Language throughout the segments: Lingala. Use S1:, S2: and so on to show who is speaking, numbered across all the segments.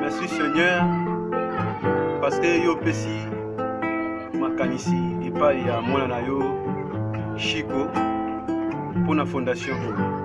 S1: merci seigneur parce que yo opesi makanisi epai ya mwana na yo shiko mpo na fondation oyo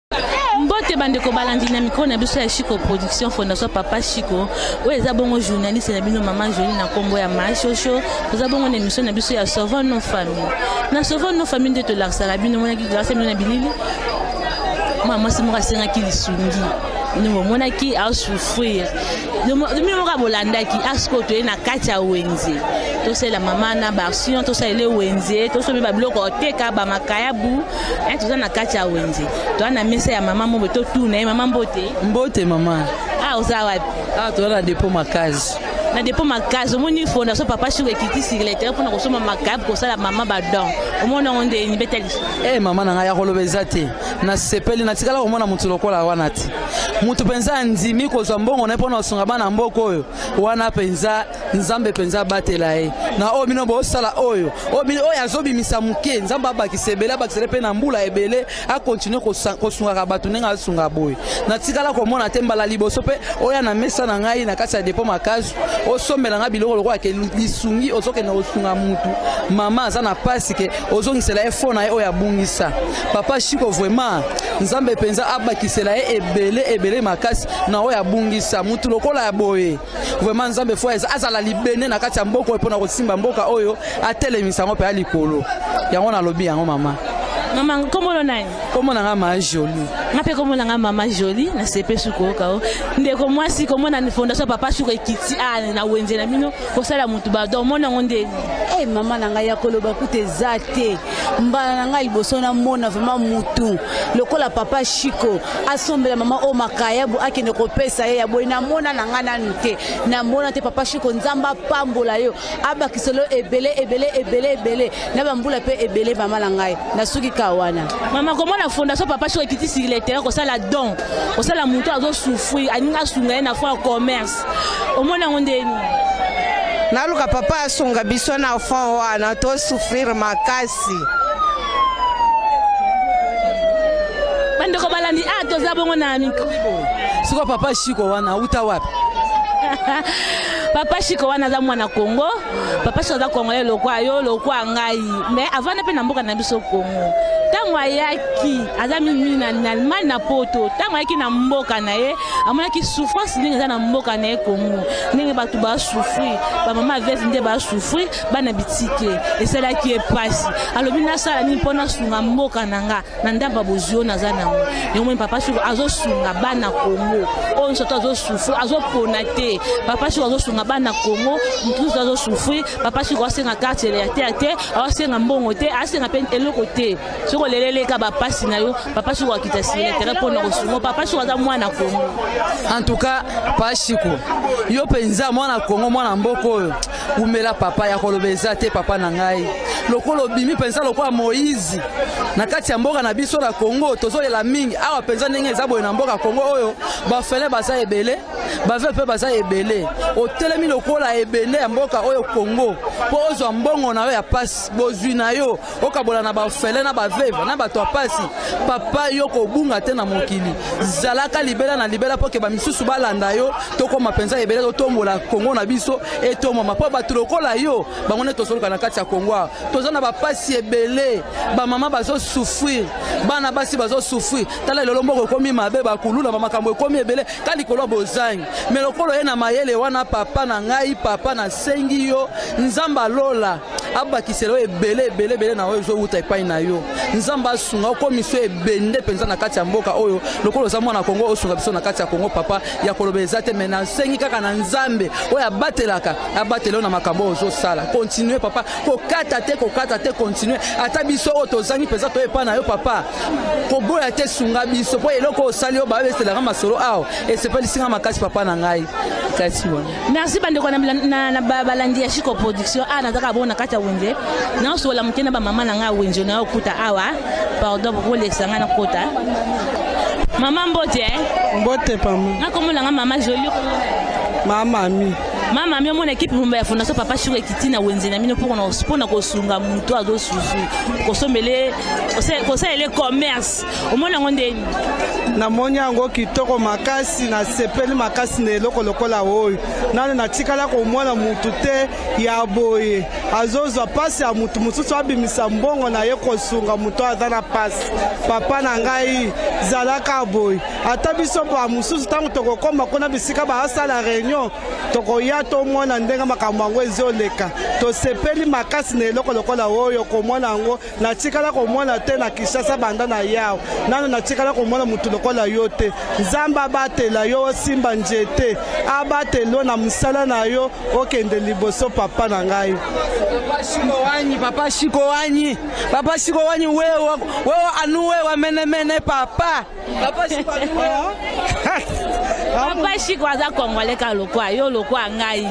S2: mbote bandeko balandi na mikro na biso ya chico production fondation papa chico oyo eza bongo journaliste na bino mama joli na nkombo ya mashosho toza bongo na émission na biso ya sauvant nos famille na sauvant nos famille nde tolakisaka bino monaki tolakisa bino na bilili mwa mwasi moko asengaki lisungi ndenge omonaki asouffrir bino moko abolandaki asikoyo toye na kati ya wenze tosalela mama na barsion tosalele wenze tosomi babiloko oteka bamakayabu Eh, toza na kati ya wenze toza na mesa ya mama mobo totuna ye mama mbote
S3: mbote mama
S2: ah oza wapi
S3: ah toza na depo makasi
S2: na depo makasi omoni fondation papa siko ekiti siletere mpona kosomba makayabu kosala mama badon omoni yango nde nibeta lisu
S3: e eh, mama na ngai ya koloba eza te nasepeli natikala komona motu lokola wana te motu mpenza andimi kozwa mbongo na ye mpona kosunga bana mboka oyo wana mpenza nzambe mpenza abatela ye na oyo bino bosala oyo oyo azobimisa moke nzambe abakisa ebele abakisele mpe na mbula ebele akontinue kosungaka bato ndenge asunga boye natikala komona te mbala liboso mpe oya na mesa na ngai na kati ya depo makasi osombela ngai biloko lokola ke lisungi ozokende kosunga motu mama aza na mpasi ke ozongisela ye fo na ye oyo abungisa papa shiko vraiment nzambe mpenza abakisela ye ebele ebele makasi na oyo abungisa motu lokola ya boye vraiment nzambe fo azala libende na kati ya mboka oyo mpona kosimba mboka oyo atelemisa yango mpe ya likolo yango nalobi yango mama
S2: mama nkombo nani
S3: nkombo na nga mama joli
S2: nga mpe nkombo na nga mama joli nasepesi koyoka o ndeko mwasi komona fondation papa suka ekiti a ah, na wenze na bino kosala motu badon omona yango ndeni
S4: e eh, mama na ngai ya koloba kuta eza te mbala na ngai liboso namona vraiment mutu lokola papa chiko asombela mama oyo makayabu akende kopesa ye ya boye namona na ngai nanu te namona te papa chiko nzambe apambola yo abakiselo ebele ebele ebele ebele na bambula mpe ebele mama na ngai nasuki ka wana
S2: mama komona fondation papa chiko ekiti sur le terrain kosala don kosala moto azosouffrir aninga asunga ye na fond ya commerce omoni yango nde nini
S5: naluka papa asunga biso na enfant wana tosouffrir makasi
S2: bandeko balandi a ah, toza bongo na miko
S3: sikoyo papa shiko wana auta wapi
S2: papa shiko wana aza mwana kongo papa shiko aza kongolai lokwa yo lokwa ngai me avanda mpe na mboka na biso kongo ntango ayaki aza mimi na allemagne na poto ntango ayaki na mboka na ye amonaki souffrance ndenge eza na mboka na ye congo ndenge bato basouffrir bamama veuve nde basouffrir bana bitike esalaki ye mpasi alobi nasala nini mpo nasunga mboka na nga na ndamba bozwi oyo naza nango yango moni papa soko azosunga bana congo oyo nyonso to azosouffrir azopona te papa soko azosunga bana congo motu nyonso azosouffrir papa soko asenga quartier ya te ya te aosenga mbongo te asenga mpe eloko te soko lelo eleka bapasi na yo papa soko akita sile tere mpo na kosungo papa soko aza mwana kongo
S3: en tout cas pashiko yo mpenza mwana kongo mwana mboka oyo umela papa ya koloba eza te papa na ngai lokola obimi mpenza lokola moïse na kati ya mboka na biso na kongo tozolela mingi awa mpenza ndenge eza boye na mboka kongo oyo bafele baza ebele bave mpe baza ebele otelemi lokola ebende ya mboka oyo kongo mpo ozwa mbongo na yo ya pasi bozwi na yo okabola na bafele na baveve na bato ya mpasi papa yo kobunga te na mokili zalaka libela na libela mpo ke bamisusu balanda yo tokoma mpenza ebele totombola kongo na biso etomboma mpo bato lokola yo bango nde tozoluka na kati ya kongo awa toza na bapasi ebele bamama bazosouffrir bana basi bazosouffrir tala lelo mboko ekomi mabe bakuluna bamakambo ekomi ebele ka likolo bozangi me lokolo ye na mayele wana papa na ngai papa nasengi yo nzambe alola abakisela yo ebele ebele ebele na oyo ezowuta epai na yo nzambe asunga okomiso ebende mpenza na kati ya mboka oyo lokola oza mwana kongo osunga biso na kati ya kongo papa ya koloba eza te mai nasengi kaka na nzambe oyo abatelaka abatela yo na makambo oyo ozosala kontinue papa kokata te kokata te kontinue ata biso oyo tozangi mpenza toye epai na yo papa koboya te sunga biso mpo eloko oyo osali yo baoyo eselaka masolo awa esepelisinga makasi papa na ngai kasi wana
S2: merci bandeko na, na, na balandi ya chico production awa ah, nazaka bongo na kati ya wenze naosokola moke na bamama na ngai ya wenze na okuta awa ah, pardon bokolekisa ngai nakota mama mbote eh?
S6: mbote pama
S2: nakomona ngai mama joli
S6: mamami
S2: mama mi omona ekipe mumba ya fondation papa shiko ekiti na wenze na bino mpo na kosunga moto azosusu kosombele kosalela commerce omoni yango ndeni
S6: namoni yango kitoko makasi nasepeli makasi na eloko lokola oyo nano natikala komona mutu te ya boye azozwa mpasi ya mutu mosusu abimisa mbongo na ye kosunga moto aza na mpasi papa na ngai zalaka boye ata biso ba mosusu ntango tokokoma kuna bisika baasala reunion tokoya tomona ndenge makambo yango ezoleka tosepeli makasi na eloko lokola oyo komona yango natikala komona te na kinshasa banda na yawa nano natikala komona motu lokola yo te nzambe abatela yo osimba nzete abatela yo na mosala na yo okende liboso papa na ngai
S3: papa shikowanyi papa shikowanyi papa shikowanyi wewe wewe anuwewa menemene papa Papa Chico
S2: Papa Chico aza congolais ka lokwa yo lokwa ngai.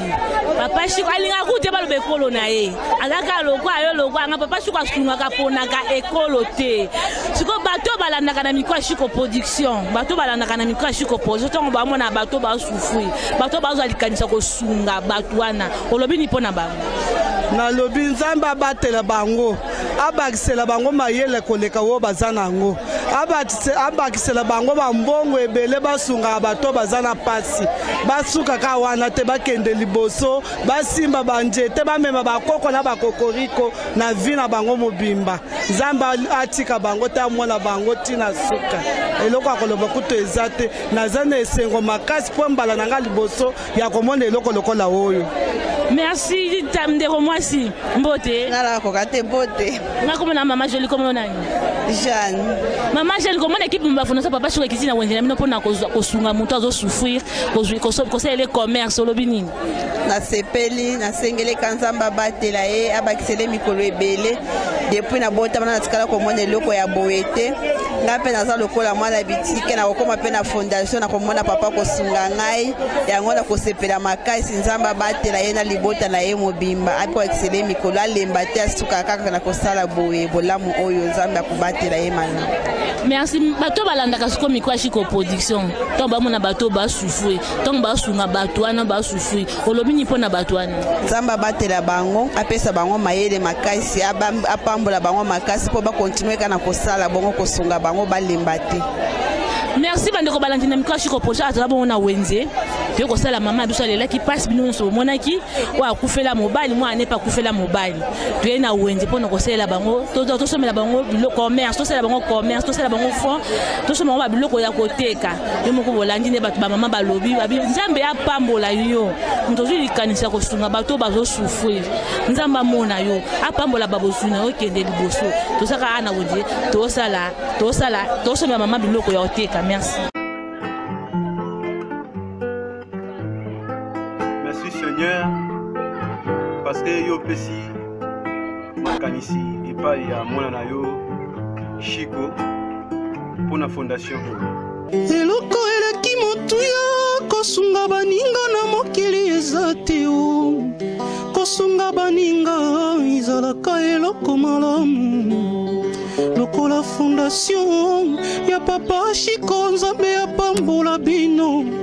S2: Papa Chico alinga kute baloba ekolo na ye. Azaka lokwa yo lokwa ngai Papa Chico asungaka ponaka ekolo te. Siko bato balandaka na mikwa Chico production. Bato balandaka na mikwa Chico production tongo ba mona bato ba souffrir. Bato bazo alikanisa kosunga bato wana. Olobi ni pona bango.
S6: nalobi nzambe abatela bango abakisela bango mayele koleka oyo baza na yango abakisela bango bambongo ebele basungaka bato baza na mpasi basukaka wana te bakende liboso basimba banjete bamema bakoko na bakokoriko na vi na bango mobimba nzambe atika bango te amona bango ntina suka eloko ya koloba kutu eza te naza na esengo makasi mpo mbala na ngai liboso ya komona eloko lokola oyo
S2: merci ndeko mwasi mbote
S5: nalakoka te mbote
S2: nakomona mama joli komona nani
S5: jeanne
S2: mama jeanne komona ekipe mbafunosa papa soki ekiti na wenzela bino mpona kosunga moto azosouffrir kosalela ye commerce olobi nini
S5: nasepeli nasengeleka nzambe abatela ye abakisele mikolo ebele depuis nabota wana natikala komona eloko ya boye te ngai mpe naza lokola mwana bitike nakokoma mpe na fondation nakomona papa kosunga ngai yango nakosepela makasi nzambe abatela ye na libota na ye mobimba akoakisele mikolo alemba te asuka kaka na kosala boye bolamu oyo nzambe akobatela ye mana
S2: merci bato balandaka siko mikwashiko production ntango bamona bato basufue ntango basunga bato wana basufri olobi nini mpo na bato wana
S5: nzambe abatela bango apesa bango mayele makasi apambola bango makasi mpo bakontinue kaka na kosala bongo kosunga bango balemba te
S2: merci bandeko balandi na mikro ya chiko projet azala bongo na wenze toye kosala mama biso alelaki mpasi bino nyonso bomonaki oyo akufela mobali mwana nepe akufela mobali toye na wenze mpo na kosalela bango tosomela bango commerce tosala bango commerce tosala bango fond tosomba bango babiloko ya koteka yo moko bolandi nde bato bamama balobi babi nzambe apambola yo moto ozwi likanisi ya kosunga bato bazosouffrir nzambe amona yo apambola babozwi na yo kende liboso tozaka awa na kodie tosala tosala tosomba mama biloko ya koteka merci
S1: merci seigneur parce que yo opesi makanisi epai ya mwana na yo shiko mpo na fondation oyo
S7: eloko eleki motuya kosunga baninga na mokili eza te o kosunga baninga ezalaka eloko malamu lokola fondation ya papa shiko nzambe apambola bino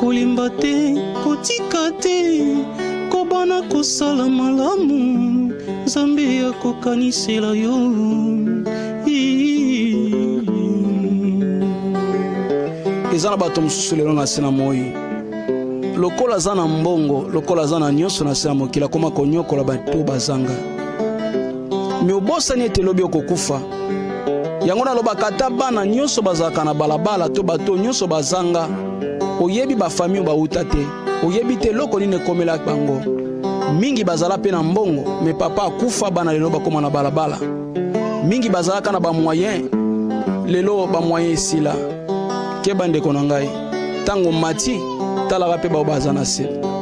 S7: kolimba te kotika te kobana kosala malamu nzambe akokanisela yo
S8: eza na bato mosusu lelo na se na moi lokola aza na mbongo lokola aza na nyonso na se ya mokili akoma konyokola bato bazanga me obosani ete lobi okokufa yango nalobaka ata bana nyonso bazalaka na balabala to bato nyonso bazanga oyebi bafami oyo bauta te oyebi te eloko nini ekomela bango mingi bazala mpe na mbongo me papa akufa bana lelo bakoma na balabala mingi bazalaka na bamoyen lelo bamoyen esila keba ndeko na ngai ntango mati talaka mpe bao baza na se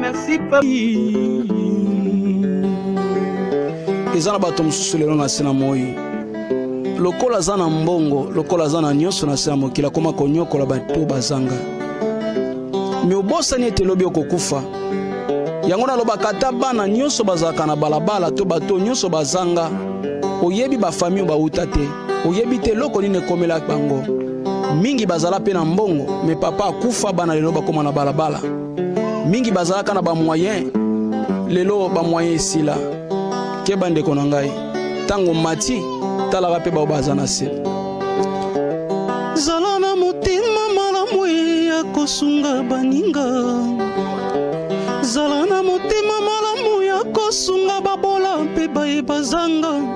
S1: merci papi
S8: eza na bato mosusu lelo na se na moi lokola aza na mbongo lokola aza na nyonso na se ya mokili akoma konyokola bato oyo bazanga me obosani ete lobi okokufa yango nalobaka ata bana nyonso bazalaka na balabala to bato nyonso bazanga oyebi bafami oyo bauta te oyebi te eloko nini ekomela bango mingi bazala mpe na mbongo me papa akufa bana lelo bakoma na balabala mingi bazalaka na bamoyen lelo bamoyen esila keba ndeko na ngai ntango mati talaka mpe bao baza na se
S7: zala na motema malamu ya kosunga baninga zala na motema malamu ya kosunga babola mpe baye bazanga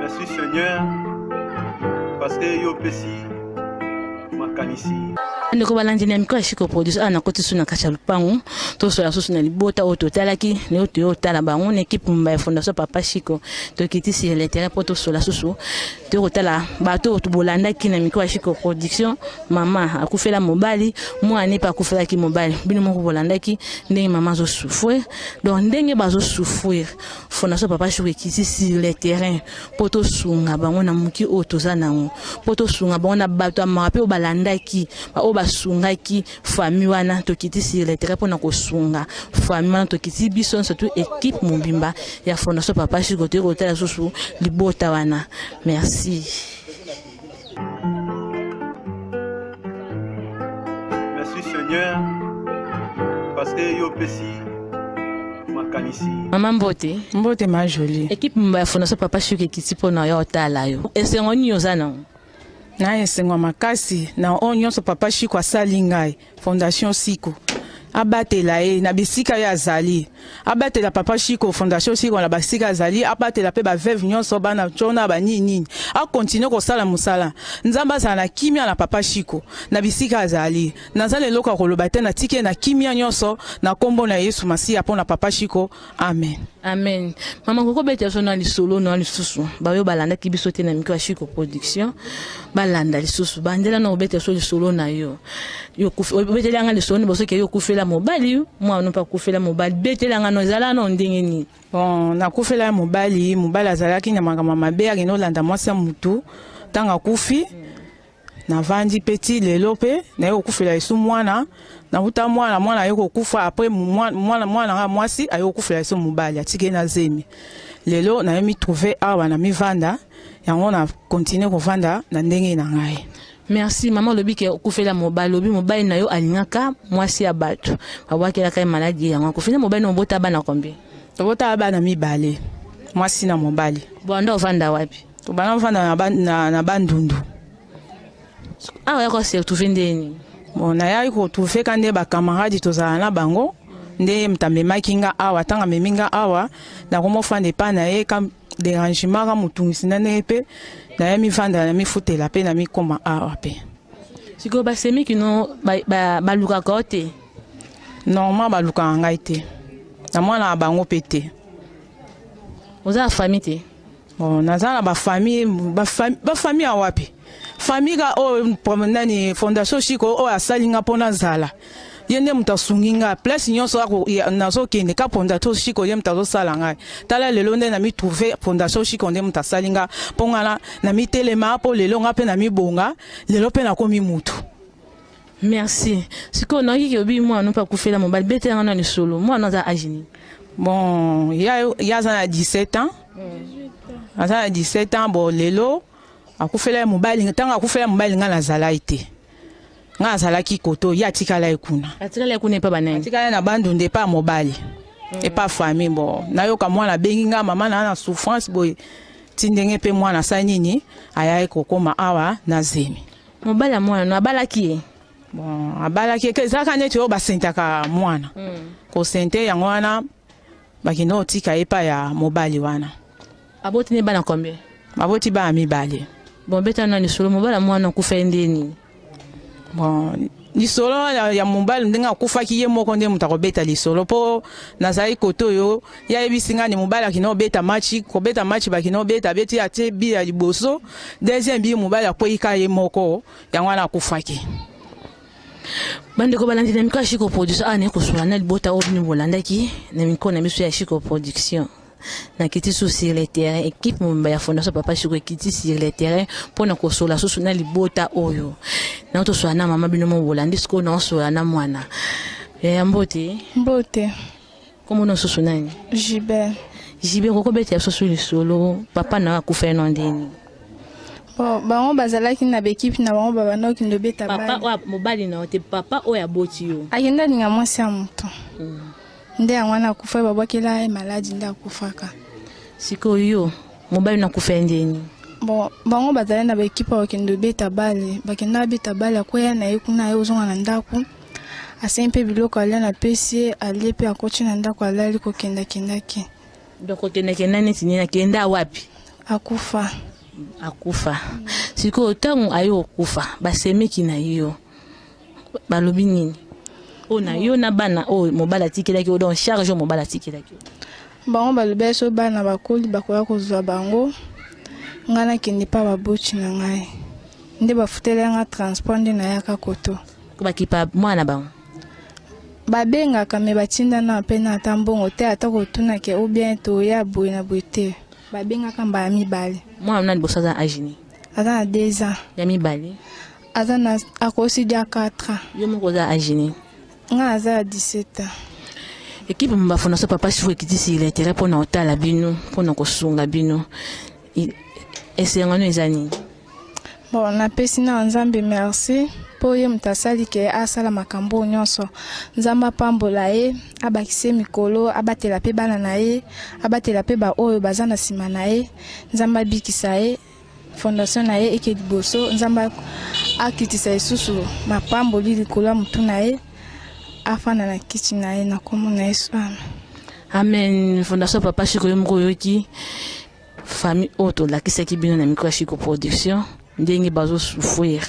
S1: merci seigneur parce que yo opesi makanisi
S2: ndeko balandeli ya mikro ya siko produit awa nakoti su na kati ya lopango tosola susu na libota oyo totalaki leo toye otala bango na ekipe mba ya fondation papa siko tokiti sur le terrain mpo tosola susu toye kotala bato oyo bolandaki na mikro ya siko production mama akufela mobali mwana epe akufelaki mobali bino moko bolandaki ndenge mama azosouffrir donc ndenge bazosouffrir fondation papa jour ekiti sur le terrain mpo tosunga bango na moki oyo toza nango mpo tosunga bango na bato ya mawa mpe oyo balandaki baoyo basungaki famille wana tokiti sur le terrain mpo na kosunga famille wana tokiti biso nyonso tu équipe mobimba ya fondation papa jour toyei kotala susu libota wana merci
S1: merci seigneur parce que yo opesi makanisi
S2: mama mbote
S9: mbote ma jolie
S2: ekipe mba ya fondation papa shuki ekiti mpo na yo otala yo esengo nini oza nango
S9: na esengo makasi na oyo nyonso papa shiko asali ngai Fondation Siko abatela ye na bisika ye azali abatela papa shiko fondation shiko na basika azali abatela mpe baveuve nyonso bana ncona banini nini akontinue kosala mosala nzambe azala na kimia na papa shiko na bisika azali naza na eloko ya koloba te natiki ye na kimia nyonso na nkombo na yesu masiya mpo na papa shiko amen
S2: amen mama kokobeta biso na lisolo na lisusu baoyo balandaki biso te na mikro ya shiko production balanda lisusu bandela na kobeta biso lisolo na yo obeteli yanga lisolo liboso ke yo okufela mobali mwana mpe akufela mobali beteli yanga no ezala na ndenge nini
S9: bon nakufela ya mobali mobali azalaki na makambo mabe akende olanda mwasi ya motu ntango akufi mm. navandi mpe ti lelo mpe naye kokufela esu mwana nakuta mwana mwana aye kokufa apres mwana mwana nga mwasi aye kokufela esu mobali atike na zemi lelo naye mitrouve awa na mivanda yango na continue kovanda na ndenge na ngai
S2: merci mama olobi ke okufela mobali olobi mobali na yo alingaka mwasi ya bato babwakelaka ye maladi yango akufela mobali na obota bana combien
S9: tobotala bana mibale mwasi na mobali
S2: bwanda ovanda wapi
S9: tobanda kofanda na bandundu
S2: awa yako se retrouve ndenge nini
S9: bon nayaki koretrouve ka nde bacamarade tozala na bango nde moto amemaki nga awa ntango amemi nga awa nakoma ofanda epai na ye ka derangement ka motungisi na ndenge mpe naye mifanda na mifutela mpe na mikoma awa mpe
S2: sikoyo basemi kino balukaka yo te
S9: normal balukaka ngai te na mwana na bango mpe te
S2: oza na famille te
S9: Bon, naza na bafamille bafamille ya wapi famille ka oyo oh, nani fondation shiko oyo oh, asali nga mpo nazala ye nde moto asungi ngai place nyonso nazokende ka fondation shiko ye moto azosala ngai tala lelo nde na mitrouve fondation shiko nde moto asali ngai mpo ngai na mitelema mpo lelo ngai mpe na mibonga lelo mpe nakomi motu
S2: merci sikoyo nayoki ke obi mwana mpe akufela mobali betela ngana lisolo mwana aza age nini
S9: bon ya, ya aza na 17 ans mm. aza na 17 ans bo lelo akufela ye mobali ntango akufela ye mobali ngai nazalaki te ngai azalaki koto ye atikala ye kuna
S2: atikala ye kuna epa banani
S9: atikala ye na bandunda epa mobali mm. epa famille bo nayoka mwana abengi ngai mama naa na souffrance boye ti ndenge mpe mwana asali nini ayaki kokóma awa na zemi
S2: mobali ya mwana no abalaki ye
S9: bon abalaki eke ezalaka neti oyo basentaka mwana hmm. kosente yango wana bakenda kotika ye epai ya mobali wana
S2: aboti ne bana combien
S9: baboti bana mibale
S2: bon beta na lisolo mobali ya mwana akufa ye ndeni
S9: bon lisolo ya, ya mobali ndenge akufaki ye moko nde moto akobeta lisolo mpo nazalaki kote oyo ye ayebisi ngai nde mobali akina obeta machi kobeta machi bakina obeta abeti atie bi ya liboso deuxième bi mobali akweyika ye moko yango wana akufaki
S2: bandeko balandi na miko ya shiko production awa naye kosola na libota oyo bino bolandaki na miko na biso ya shiko production na kiti su sur le terrain ekipe mobimba ya fondation papa shiko ekiti sur le terrain mpo na kosola susu na libota oyo na tosola na mama bino mobola ndi sikoyo naosola na mwana eh, ya mbote
S10: mbote
S2: komona susu nani
S10: jibe
S2: jibe kokobetela susu lisolo papa na akufa eno ndeni
S10: bon bango bazalaki na baekipe na bango babanda okende obeta
S2: papa oyo mobali na yo te papa oyo aboti yo
S10: akenda alinga mwasi ya moto mm. nde yango wana akufa babwakela ye maladi nde akufaka
S2: sikoyo yo mobali nakufa ye ndeni
S10: bon bango bazali na baekipe ya kokende obeta bale bakenda babeta bale akwea na ye kuna ye ozonga na ndako asengi mpe biloko alia na pesi ye alie mpe akoti na ndako alali kokendakendaki
S2: donc kokendakenda neti nini akenda wapi
S10: akufa
S2: akufa sikoyo ntango aye kokufa basemeki na yo balobi nini oyo na yo na bana oyo mobali atikelaki donc charge oyo mobali atikelaki
S10: bango balobaki so bana bakoli bakoya kozwa bango ngai nakende mpa baboti na ngai nde bafuteli yanga transport nde nayaka koto
S2: bakipa mwana bango
S10: babengaka me batinda na mpe na ata mbongo te ata kotunake ou bien toya boye na boye te babengaka mbala mibale
S2: mwana na liboso aza agini
S10: aza na deux ans
S2: ya mibale
S10: aza na akosi dia 4 ans
S2: yo moko oza age
S10: nini nga naza ya 17 ans
S2: ekipe mobafona so papa chifu ekitisi iletere mpo na kotala bino mpo na kosunga bino esengano eza nini
S10: bon napesi na nzambe merci mpo ye moto asali ke asala makambo oyo nyonso nzambe apambola ye abakisi ye mikolo abatela mpe bana na ye abatela mpe baoyo baza na nsima na ye nzambe abikisa ye fondation na ye eke liboso nzambe akitisa lisusu mapamboli likolo ya motu na ye afanda na kiti na ye na nkombo na yesu amen
S2: amen fondation papa shiko yo moko oyoki famille oyo tolakisaki bino na micro ya shiko production ndenge bazosouffrir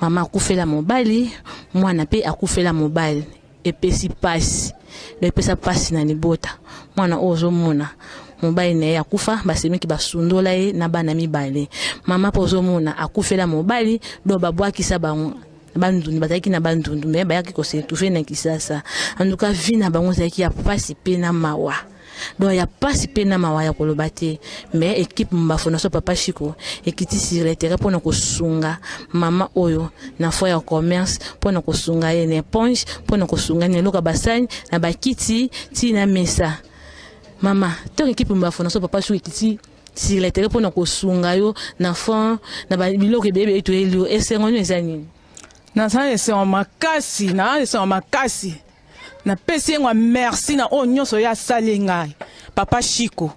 S2: mama akufela mobali mwana mpe akufela mobali epesi pasi do epesa pasi na libota mwana oyo ozomona mobali na ye akufa basemeki basundola ye na bana mibale mama mpo ozomona akufela mobali do babwakisa bango bandundu bazalaki na bandundu me bayaki kosetuve na kisasa anduka vi na bango ezalaki ya mpasi mpe na mawa donc ya pasi mpe na mawa ya koloba te mais ekipe mbafo na so papa chiko ekiti sur le terrain mpo na kosunga mama oyo na foi ya commerce mpo na kosunga ye na eponge mpo na kosunga na eloko basani na bakiti ti na mesa mama ntango ekipe mbafo na so papa chiko ekiti sur le terrain mpo na kosunga yo na fond na biloko ebebe etu elio esengo nio eza nini
S9: naza na esengo makasi na esengo makasi napesi ye ngwa merci na oyo nyonso ye asali ngai papa shiko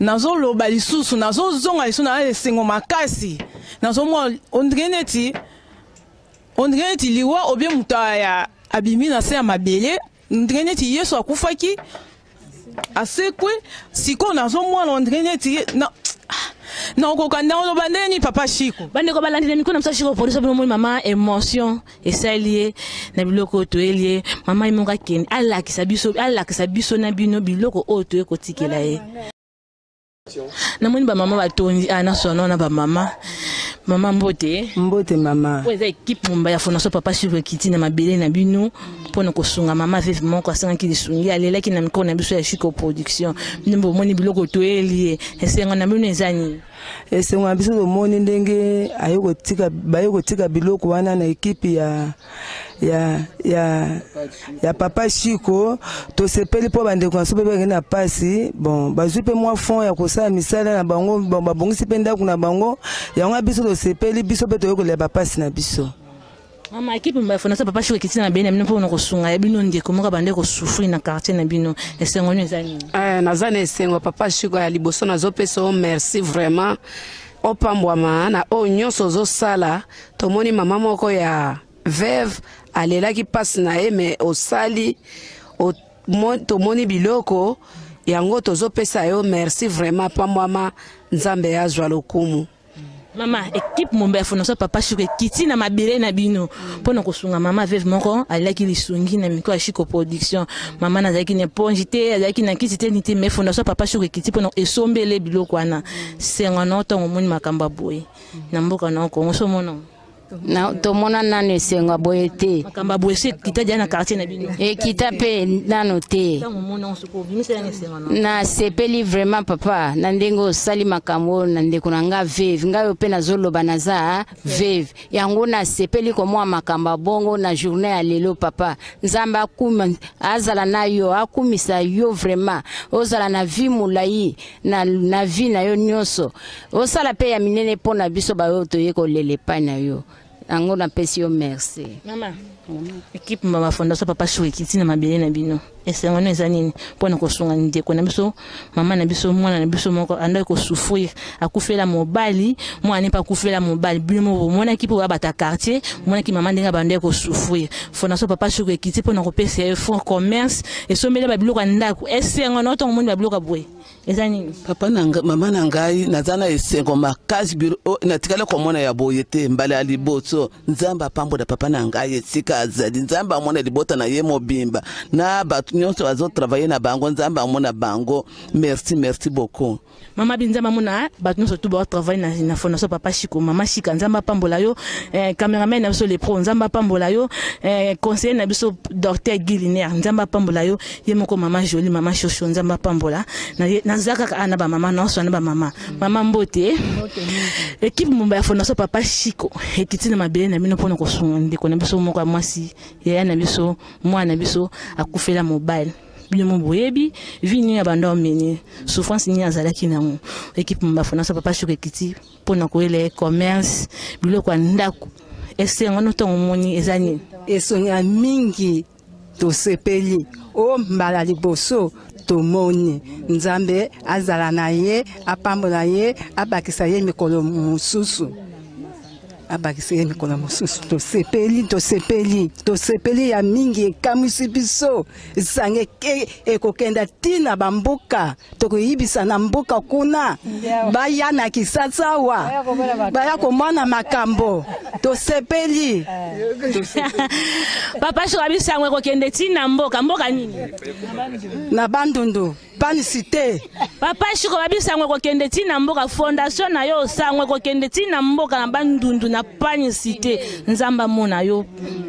S9: nazoloba lisusu nazozonga lisusu na esengo makasi nazomona ondire neti ondire neti liwa obie moto abimi na se ya mabele ondire neti yesu akufaki asekwe sikoyo nazomwana ondire neti na nakokoka naoloba ndenge nini papa shiko
S2: bandeko balandi na mikro na biso shiko polisa bino moi mama émotion esali ye na biloko oyo toyeli ye mama ye moko akende alakisa biso alakisa biso na bino biloko oyo toye kotikela ye namoni bamama batondi ah, nasoana wana bamama mama mbote
S11: mbote mama
S2: oyo eza ekipe momba ya fondation papa siko ekiti na mabele na bino mpo na kosunga mama vive moko asengaki lisungi alelaki na mikolo na biso ya chico production bino bomoni biloko toyeli ye esengo na bino eza nini
S11: esengo na biso tomoni ndenge baye kotika biloko wana na ekipe ya ya, ya, ya papa shiko tosepeli mpo bandeko na so mpe bakende na mpasi bon bazwi mpe mwa fond ya kosala misala na bango bon babongisi mpe ndako na bango yango ya biso tosepeli biso mpe toyokolela bapasi na biso
S2: mama ekipe mba fondation papa shiko ekiti na bene bino mpo na kosunga ya bino ndeko moko bande kosufri na quartier na bino esengo nini eza nini
S12: eh, naza na esengo papa shiko ya liboso nazopesa o merci vraiment opambwama na oyo nyonso ozosala tomoni mama moko ya veuve alelaki mpasi na ye me osali tomoni biloko yango tozopesa yo merci vraiment pambwama nzambe azwa lokumu
S2: mama ekipe mombe afonoso papa shiko ekiti na mabele na bino mpo na kosunga mama veve moko alelaki lisungi na mikro ya shiko production mama nazalaki na eponge te azalaki na nkisi te nite me fonoso papa shiko ekiti mpo na esombele biloko wana sengo na ntango omoni makambo ya boye na mboka na Congo so mona
S13: na tomona nanu esengo ya boye te
S2: makambo ya boye se kita dia na quartier na bino
S13: ekita mpe nano te nasepeli vraiment papa na ndenge osali makambo oyo na ndeko na nga veve ngai oyo mpe nazoloba naza veve yango nasepeli komona makambo ya bongo na journée ya lelo papa nzambe akuma azala na yo akumisa yo vraiment ozala na vie molai na, na vie na yo nyonso osala mpe ya minene mpo na biso baoyo toye kolela epai na yo yango napesi yo merci
S2: mama ekipe mama fondation papa shweki ntina mabele na bino esengo no eza nini mpo na kosunga ndeko na biso mama na biso mwana na biso moko andaki kosouffrir akufela mobali mwana ne mpe akufela mobali bino moko bomonaki mpo babata quartier bomonaki mama ndenge abandaki kosouffrir Fondation Papa Choco ekiti mpo na kopesa ye fonds commerce esombeli ba biloko ya ndako. Esengo na otongo moni ba biloko ya boye eza nini?
S14: Papa na nga, mama na ngai naza na esengo makasi biro oh, natikala komona ya boye te mbala ya liboso. Nzambe apambola papa na ngai esika azali. Nzambe amona libota na ye mobimba na bato nyonso bazotravaye na bango. Nzambe amona bango. Merci, merci beaucoup.
S2: Mama bi nzambe amona eh, bato nyonso tu baotravaille na, na fondation papa shiko mama shika nzambe apambola yo eh, cameraman na biso le pro nzambe apambola yo eh, conseiller na biso docteur guy linaire nzambe apambola yo ye moko mama jolie mama shosho nzambe apambola naza kaka ana bamama naoso ana bamama mama mbote ekipe momba ya fondation papa shiko ekiti na mabele na bino mpona kosunga ndeko na biso moko ya mwasi yaya na biso mwana na biso akufela mobile bino mo boyebi vi nini abanda omene souffrance nini azalaki nango ekipe mabafana so papa soko ekiti mpo na koyela ye commerce biloko ya ndako esengo no ntongo omoni eza nini
S15: esongi ya mingi tosepeli o mbala liboso tomoni nzambe azala na ye apambola ye abakisa ye mikolo mosusu abakisa ye mikolo mosusu tosepeli tosepeli tosepeli ya mingi ekamwisi biso sange ke ekokenda ti na bamboka tokoyibisa na mboka kuna baya na kisasa awa baya komona makambo tosepeli
S2: papa shoka bisango ekokende ti na mboka mboka nini
S15: na bandundu panicité
S2: papa shiko babi sango ekokende ti na mboka fondation na yo sango ekokende ti na mboka na bandundu na panicité nzambe amona yo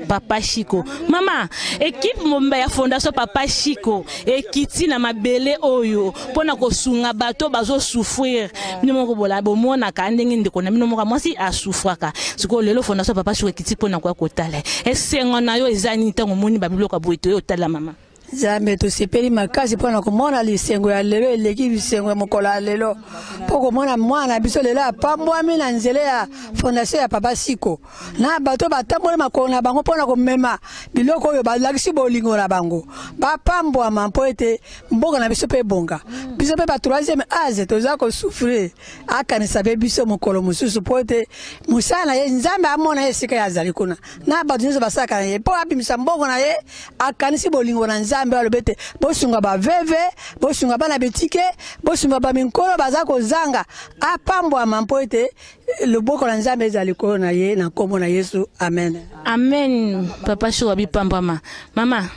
S2: papa shiko mama ekipe mobimba ya fondation papa shiko ekiti na mabele oyo mpo na kosunga bato bazosouffrir bino moko bomonaka ndenge ndeko na bino moko mwasi asouffraka sikoyo lelo fondation papa shiko ekiti mpo na koya kotala esengo na yo eza nini ntango omoni babiloko ya boye toye otala mama
S16: nzambe tosepeli makasi mpo na komona lisengo ya lelo eleki lisengo ya mokolo ya lelo mpo komona mwana na biso lelo apambwami na nzela ya fondation ya papa siko na bato batamboli makolo na bango mpo na komema biloko oyo balakisi bolingo na bango bapambwama mpo ete mboka na biso mpe ebonga biso mpe ba troisième age toza kosouffrir akanisa mpe biso mokolo mosusu mpo ete mosala na ye nzambe amona ye esika ye azali kuna na bato nyonso basalaka na ye mpo abimisa mbongo na ye akanisi bolingo na nzambe alobi ete bosunga baveve bosunga bana bitike bosunga baminkolo baza kozanga apambwama mpo ete eh, loboko na nzambe ezala likolo na ye na nkombo na yesu amen
S2: amen papa shuwa bipambwama mama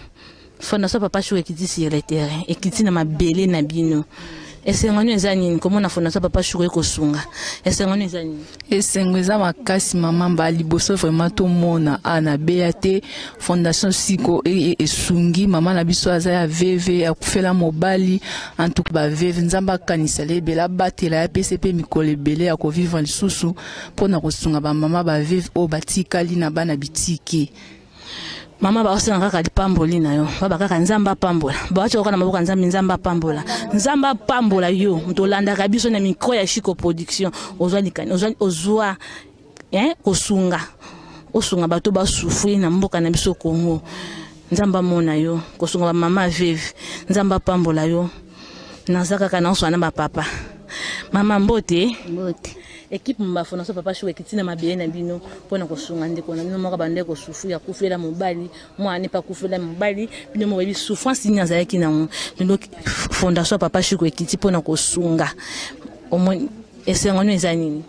S2: Fondaso Papa Choux ekiti sur le terrain, ekiti na mabele na bino. Esengo nini eza nini komona Fondaso Papa Choux ekosunga? Esengo nini eza nini?
S9: Esengo eza makasi mama mba liboso vraiment tomona a na beya te fondation siko e, e, esungi mama na biso aza ya veve akufela mobali antuka ba veve nzambe akanisa le ebele abatela ya pese mpe mikolo ebele ya kovivre lisusu mpo na kosunga bamama ba veve oyo batikali na bana bitike
S2: mama bakosana kaka lipamboli na yo baba kaka nzambe apambola bawacoka na maboko ya nzambe nzambe apambola nzambe apambola yo moto olandaka biso na micro ya chico production ozwa likani ozwa eh, kosunga osunga bato basufri na mboka na biso kongo nzambe amona yo kosunga bamama veve nzambe apambola yo naza kaka naoswana bapapa mama mbote
S13: mbote
S2: Equipe Mbafu na so papa Chou ekiti na mabele na bino mpo na kosunga ndeko na bino moko bande kosufri akufela mobali mwana ne pakufela mobali bino moko yebi souffrance nini azalaki nango lelo fondation papa Chou ekiti mpo na kosunga omoni esengo no eza nini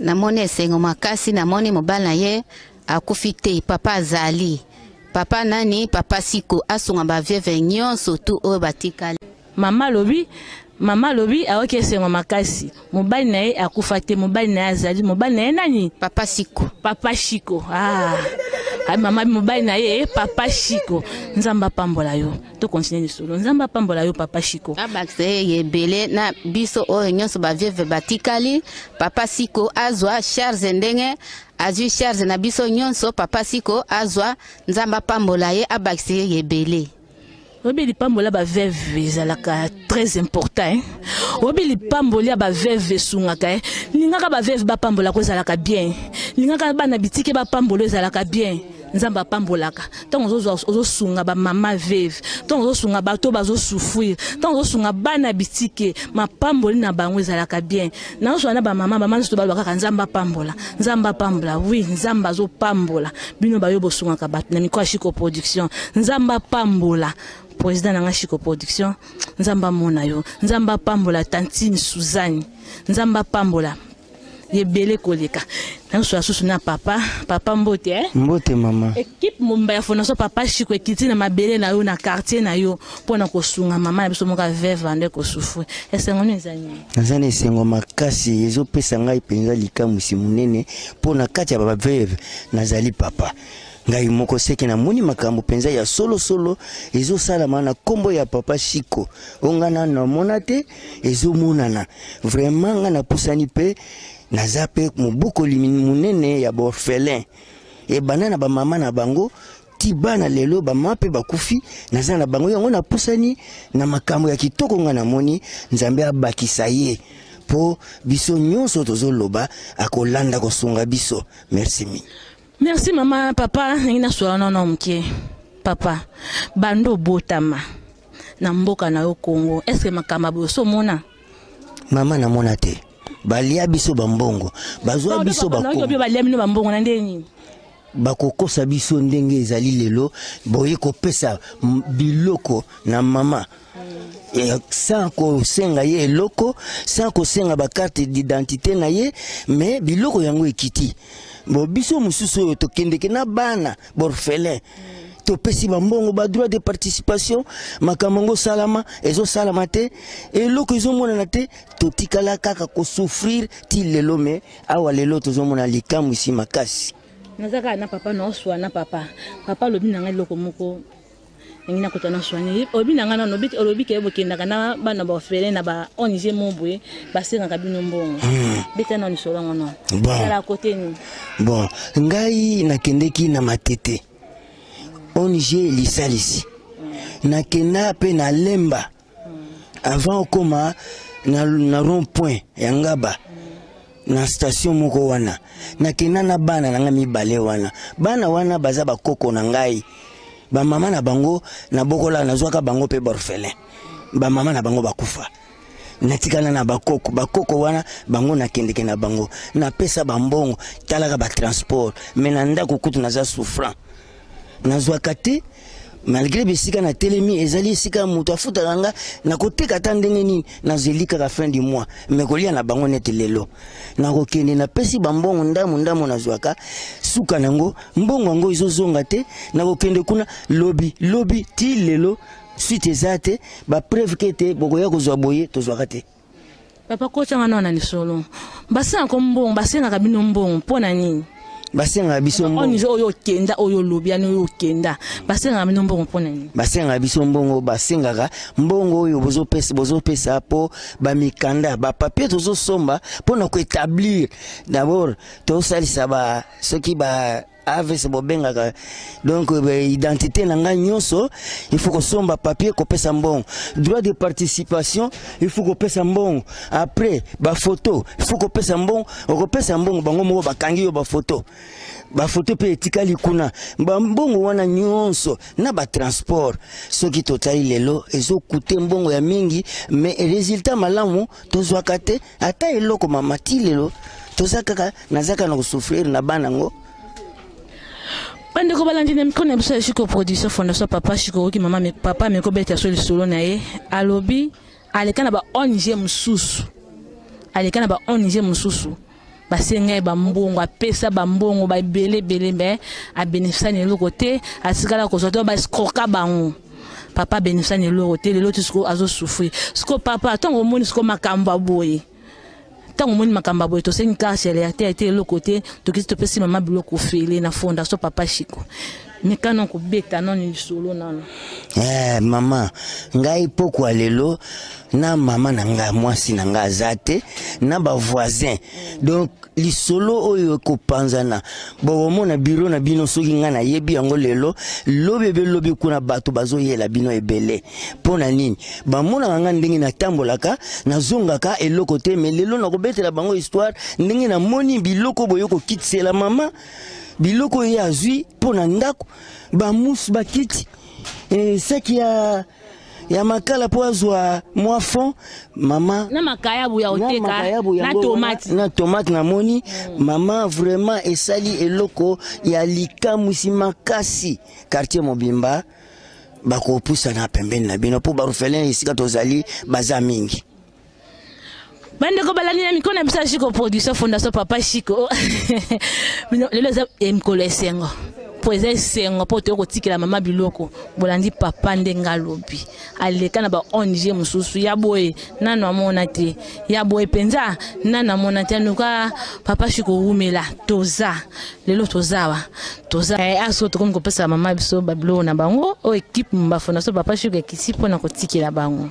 S13: namoni esengo makasi namoni mobali na ye akufi te papa azali papa nani papa siko asunga bavieve nyonso tu oyo batikali
S2: Mama alobi Mama alobi ayoki esengo makasi. Mobali na ye akufa te, mobali na ye azali. Mobali na ye nani?
S13: Papa Chico.
S2: Papa Chico. Ah. Ay, mama mobali na ye eh, Papa Chico. Nzambe apambola yo. To continuer lisolo. Nzambe apambola yo Papa Chico.
S13: abakisa ye ebele na biso oyo nyonso bavieve batikali papa siko azwa charge ndenge azwi charge na biso nyonso papa siko azwa nzambe apambola ye abakisa ye ebele
S2: oyebi lipamboli ya baveve ezalaka très important eh? oyebi lipamboli ya baveve esungaka eh? lingaka baveve bapambola ko ezalaka bien lingaka bana bitike bapambola ezalaka bien nzambe apambolaka ntango ozosunga bamama veve ntango ozosunga bato bazosufwire ntango ozosunga bana bitike mapamboli na bango ezalaka bien nazwa na bamama bamama nyonso tobaloba kaka nzambe apambola nzambe apambola wi nzambe azopambola bino bayo bosungaka bato na mikro ya shiko production nzambe apambola président na nga shiko production nzambe amona yo nzambe apambola tantine suzanne nzambe apambola ebele koleka nayoso asusu na papa papa mbote eh?
S17: mbote mama
S2: ekipe momba ya fondation papa shiko ekiti na mabele na yo na quartier na yo mpo na kosunga mama na biso moko aveve bando ekosufri esengo nini eza nini
S17: naza na esengo makasi ezopesa ngai mpenza likamwisi monene mpo na kati ya baveve nazali papa ngai moko seke namoni makambo mpenza ya solosolo ezosalama na nkombo ya papa shiko oyo ngai nano namona te ezomonana vraimen ngai napusani mpe naza mpe mobokoli monene ya baorphelin ebanda na bamama na bango ti bana lelo bama mpe bakufi naza na bango yango napusani na makambo ya kitoko ngai namoni nzambe abakisa ye mpo biso nyonso tozoloba akolanda kosunga biso merci mingi
S2: merci mama papa nangi naswala nono moke papa bando obotama na mboka na yo kongo eske makambo ya boso omona
S17: mama namona te balia biso bambongo bazwa biso
S2: bakomi balia bino bambongo na ndenge nini
S17: bakokosa biso ndenge ezali lelo boye kopesa biloko na mama eh, sans kosenga ye eloko sans kosenga bakarte d'identité na ye me biloko yango ekiti bo biso mosusu oyo tokendeke na bana borfelin topesi bambongo badroit de participation makambo yango osalama ezosalama te eloko ezomonana te totikala kaka kosouffrir ti lelo me awa lelo tozomona likamwisi makasi
S2: naza kaka na papa naoswa na papa papa alobi na ngai eloko moko ndenge nakota na soigne olobi na ngai nano olobi keye bokendaka na bana baorphelin na ba ong mo boye basengaka bino mbongo hmm. beta nao lisolo yango
S17: nao
S2: ala kote nini
S17: bon ngai nakendeki na matete ong lisalisi hmm. nakenda mpe nalemba avant okoma na, na rond point ya ngaba na station moko wana nakenda na bana na ngai mibale wana bana wana baza bakoko na ngai bamama na bango nabokolaka nazwaka bango mpe borfelin bamama na bango bakufa natikala na bakoko bakoko wana bango nakendeke na bango napesa bambongo talaka batransport me na ndako kutu naza souffrant nazwaka te malgré bisika na telemi ezali esika moto afutaka nga nakoteka ata ndenge nini nazeli kaka fin du mois me kolia na bango neti lelo nakokende napesi bambongo ndambo ndambo nazwaka suka na yango mbongo yango ezozonga te nakokende kuna lobi lobi ti lelo suite eza te bapreuve ke te bokoya kozwa boye tozwaka te
S2: Papa kota nga nawa na lisolo. Basenga ko mbongo, basengaka bino mbongo mpo na nini?
S17: basengaka biso mbongo
S2: Oni oyo okenda oyo olobi ani oyo okenda basengaka bino mbongo mpo na nini?
S17: basengaka biso mbongo basengaka mbongo oyo bozopesa bozopesa mpo bamikanda bapapie tozosomba mpo na koetablir dabord tosalisa ba soki ba avc bobengaka donc euh, identité na ngai nyonso il faut kosomba papier kopesa mbongo droit de participation il faut kopesa mbongo après bafoto il faut kopesa mbongo okopesa mbongo bango moko bakangi yo bafoto bafoto mpe etikali kuna bambongo wana nyonso na batransport soki totali lelo ezokute mbongo ya mingi mais résultat malamu tozwaka te ata eloko mama ti lelo toza kaka naza kaka na kosouffrir na bana yango
S2: bandeko balandi na mikro na biso ya chiko production fondation papa chiko oki mama papa mikobeta so lisolo na ye alobi aleka na ba ong mosusu aleka na ba ong mosusu basenga ye bambongo apesa bambongo baebele ebele me abénéficia na eloko te atikala kozwa to bascroka bango papa benusani eloko te lelo ti sikoyo azosufri sikoyo papa ntango omoni sikoyo makambo ya boye ntango omoni makambo ya boye tosengi karcele ya te ya te eloko te tokisi topesi mama biloko ofele na fondation papa chiko meka na kobeta nano lisolo nano
S17: eh, mama ngai pokwa lelo na mama na ngai mwasi na ngai aza te na bavoisin donc lisolo oyo ekopanzana bokomona biro na bino soki ngai nayebi yango lelo lobi ebe lobi kuna bato bazoyela bino ebele mpo na nini bamonaka ngai ndenge natambolaka nazongaka eloko te me lelo nakobetela bango histoire ndenge namoni biloko boye kokitisela mama biloko ye azwi mpo na ndako bamusu bakiti esaki ya ya makala mpo azwa mwa fond mama
S2: na makayabu ya oteka na tomate
S17: na tomate namoni mm. mama vraiment esali eloko ya likamwisi makasi quartier mobimba bakopusana pembeni na bino mpo barufelin esika tozali baza mingi
S2: bandeko balandi na mikolo na biso ya shiko production fondation papa shiko lelo eza eh, mikolo ya esengo mpo eza esengo mpo toyei kotikela mama biloko bolandi papa ndenge alobi aleka na ba ong mosusu ya boye nano amona te ya boye mpenza nano amona te anuka papa shi kowumela toza lelo tozawa toza eh, aso tokomi kopesa mama biso babiloko na bango oyo ekipe mbafondation papa shi
S1: kokekisi mpo na kotikela bango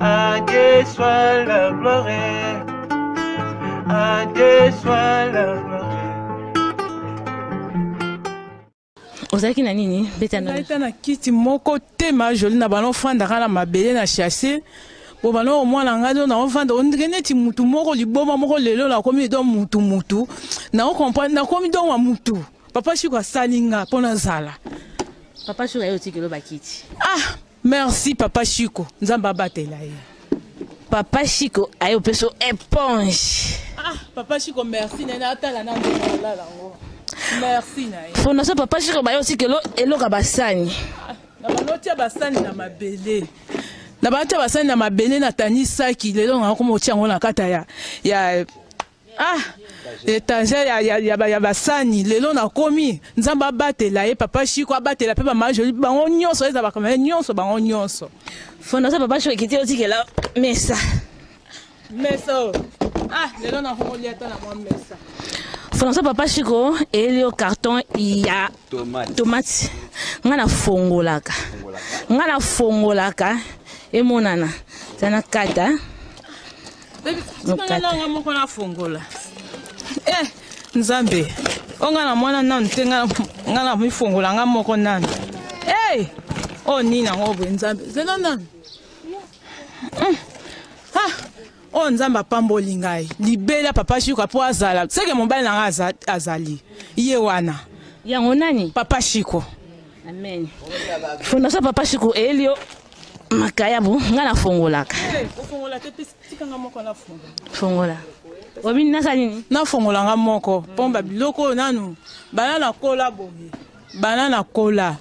S1: À Dieu soit la gloire. À Dieu soit la gloire.
S2: ozalaki na nini
S9: beta na naita na kiti moko te ma joli na bana ofandaka na mabele na chasse po bana oyo mwana ngai nde naofanda ondike neti mutu moko liboma moko lelo nakomi do mutu mutu naocomprendre nakomi do wa mutu papa shiko asali nga mpo nazala
S2: papa shuka yo otiki oloba kiti
S9: ah Merci papa Chico, Nzambe abatela ye.
S2: Papa Chico ayo peso éponge.
S9: Ah, papa Chico merci nene atala na nzela la lango. Merci na ye.
S2: Fondation papa Chico bayo sikelo eloka basani.
S9: Ah, na baloti ya basani na mabele. Na baloti ya basani na mabele na tanisaki lelo ngakoma otia ngo na kata ya ya ah étagère ya, ya, ya, ya basani lelo nakomi nzambe abatela ye papa shiko abatela mpe bamajoli bango nyonso eza bakamana nyonso bango nyonso
S2: fondaso papa shiko ekiti otikela mesa
S9: mesa oyo ah lelo nakomolia ata na mwa mesa
S2: fondaso papa shiko eyeli yo carton ya tomate ngai nafongolaka ngai nafongolaka emonana tana kata
S9: tikanga nga moko nafongola eh nzambe o nga na mwana nanu te nga na mifongola nga moko nanu ei eh, o oh, nini yango boye nzambe zela nanu hmm. ah, o oh, nzambe apamboli ngai libela papa shuka mpo azala seke mobali na ngai azali ye wana
S2: yango nani
S9: papa shiko
S2: amen fondation papa shiko eyeli yo makayabu nga nafongolaka fongola obi nasa nini
S9: nafongola nga moko mpomba biloko oyo nanu bana nakola boye bana nakola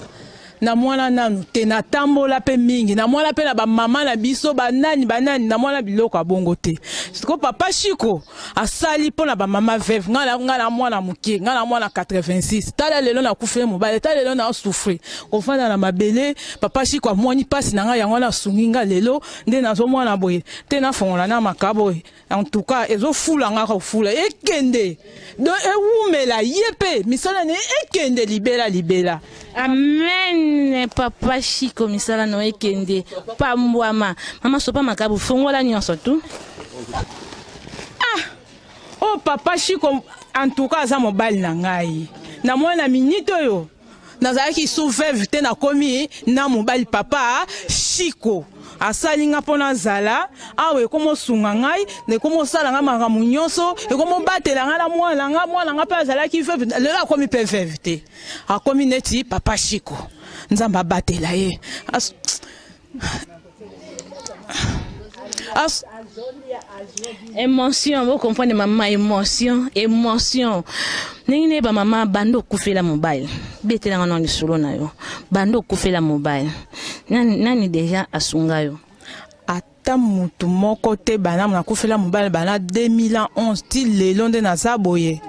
S9: na mwana nanu te natambola mpe mingi na mwana mpe na bamama na biso banani banani na mwana biloko ya bongo te siko papa shiko asali mpo na bamama veve ngai na ngai na mwana moke ngai na mwana 86 tala lelo nakufeli mobali tala lelo na souffrir kofanda na mabele papa shiko amoni mpasi na ngai yango wana asungi ngai lelo nde nazomona boye te nafongola na maka boye en tout cas ezofula ngai kofula ekende do ewumela ye mpe misala na ye ekende libela libela
S2: Amen papa Chico misala no ekende pambwama mama sopa makabu fongola nyonso tu
S9: ah oh papa Chico en tout cas aza mobali na ngai na mwana minute oyo nazalaki sous veuve te nakomi na mobali papa Chico asali nga mpo nazala awa ekomosunga ngai na ekomosala ngai makambo nyonso ekomobatela ngai na mwana nga mwana nga mpe azalaki veuve lelo akomi mpe veuve te akomi neti papa shiko nzambe abatela ye As...
S2: As... emotion bo comprendre mama emotion emotion ndenge nde ba mama banda okufela mobile betelanga na lisolo na yo banda okufela mobile nani, nani deja asunga yo
S9: ata mutu moko te bana nakufela mobali bana 2011 ti lelo nde naza boye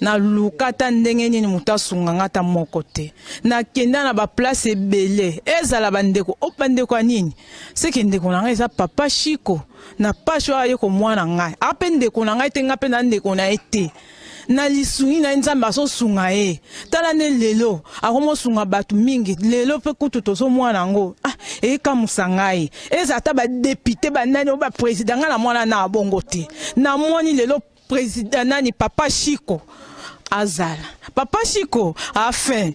S9: naluka ata ndenge nini moto asunga nga ata moko te nakenda na baplace ebele ezala bandeko o bandeko ya nini seke ndeko na ngai eza papa shiko na pasho aye komwana ngai ape ndeko na ngai te ngai mpe na ndeko na ye te na lisungi na ye nzambe azosunga ye tala nde lelo akomosunga bato mingi lelo mpe kutu tozomwana yango ah, eyekamusa ngai eza ata badepute banani oyo bapresident ngai na mwana na abongo te namoni lelo president nani papa shiko azala papa shiko afin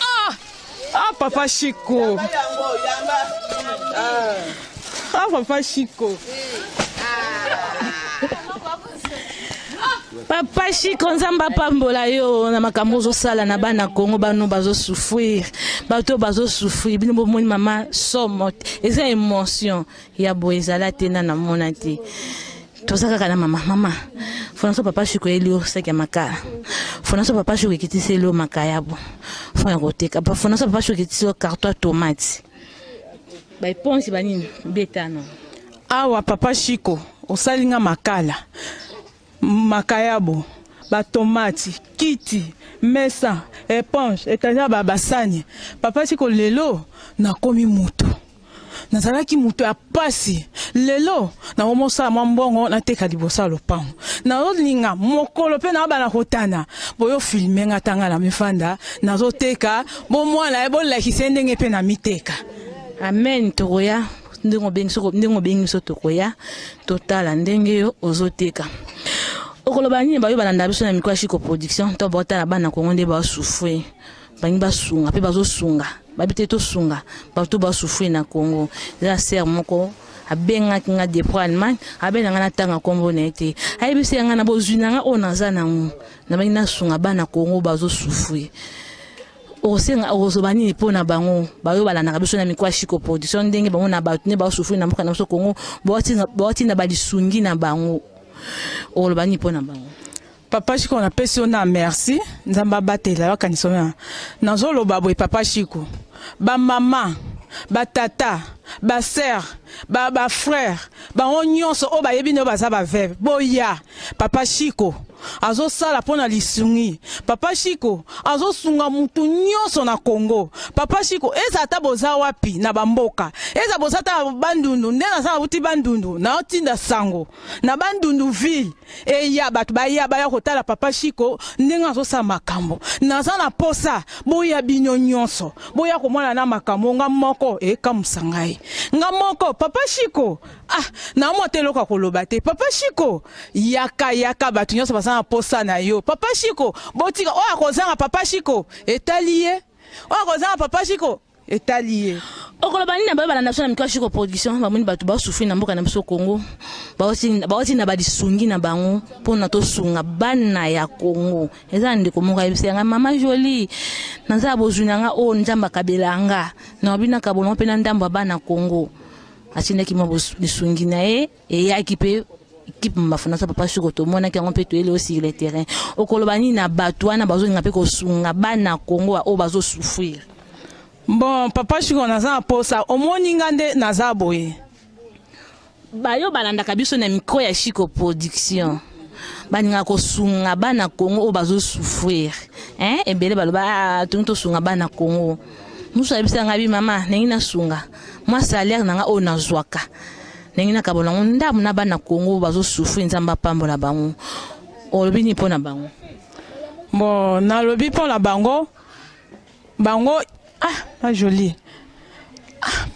S2: Ah, ah papa Chico.
S9: Yamba, yango, yamba. Ah. ah papa Chico. papa shiko
S2: nzambe apambola yo na makambo ozosala na bana kongo bano bazosouffrir bato oyo bazosouffrir bino bomoni mama somo eza emotion ya boye ezala te na namona te toza kaka na mama mama fona so papa shiko yeli yo saki ya makala fona so papa shiko ekitisi yeli yo makayabo fo ya koteka fona so papa shiko ekitisi yo carton ya tomate baeponse banini betano
S9: awa papa shiko osali nga makala makayabo batomati kiti mesa eponge etagere basani papa shiko lelo nakomi moto nazalaki moto ya pasi lelo nakomosala mwa mbongo nateka liboso ya lopango nazolinga mokolo mpe naobana kotana boyo filme nga tanga na mifanda nazoteka bomwana ye bolakisa ye ndenge mpe na miteka
S2: amen tokoya ndenge obengi biso tokoya totala ndenge yo ozoteka okoloba nini bayo balanda biso na mikwashi ko production to botala bana kongo nde basufre bangi basunga mpe bazosunga babi te tosunga bato basufri na congo eza ser moko abengaki nga depuis allemagne abenda nga natanga nkombo na ye te ayebisi ya nga na bozwi na nga oyo naza nango nabangi nasunga bana congo bazosufri okosenga okozwa nini mpo na bango bayo balandaka biso na mikwa shiko production ndenge bango na bato nde basufri na mboka na biso congo bawatinda balisungi na bango okoloba nini mpo na bango
S9: papa shiko napesi yo na merci nzambe abatela bakanisa oyo nazoloba boye papa shiko bamama batata basere bafrere bango nyonso oyo bayebi nayo baza baveve boya papa shiko azosala mpo na lisungi papa shiko azosunga motu nyonso na kongo papa shiko eza ata boza wapi na bamboka eza boza ata bandundu nde naza nauti bandundu naotinda sango na bandundu ville eya bato baya baya kotala papa shiko ndenge azosala makambo naza na posa boya bino nyonso boya komona na makambo nga moko ekamusa ngai nga moko papa shiko ah naomwa te eloko ya koloba te papa shiko yaka yaka bato nyonso baza na posa na yo papa shiko botika oyo akozanga papa shiko etali ye oyo akozanga papa shiko etali ye
S2: okoloba nini na baye balanda biso na mikashi ko production bamoni bato basufri na mboka na biso congo bawati na balisungi na bango mpona tosunga bana ya congo eza na ndeko moko ayebisa yanga mama joli naza ya bozwi na nga oyo nzambe akabela nga naobi nakabonango mpe na ndambo ya bana congo atindaki mwa lisungi na ye eyaki mpe kipe mabafana so papa suko tomonaki yango mpe toyeli osili le terrain okoloba nini na bato wana bazolinga mpe kosunga bana kongo oyo bazosouffrir
S9: bon papa suko naza na posa omoni nga nde naza boye
S2: bayo balandaka biso na micro ya chico production balingaka kosunga bana kongo oyo bazosouffrir ebele baloba ah, tongi tosunga bana kongo mosusu ayebisaka ngai bi mama nangi nasunga mwa salaire na ngai oyo nazwaka ndenge nakabola yango ndambo na bana kongo bazosufri nzambe apambola bango olobi nini mpo na bango
S9: bon nalobi mpo na bango bango ah ma jolie ah.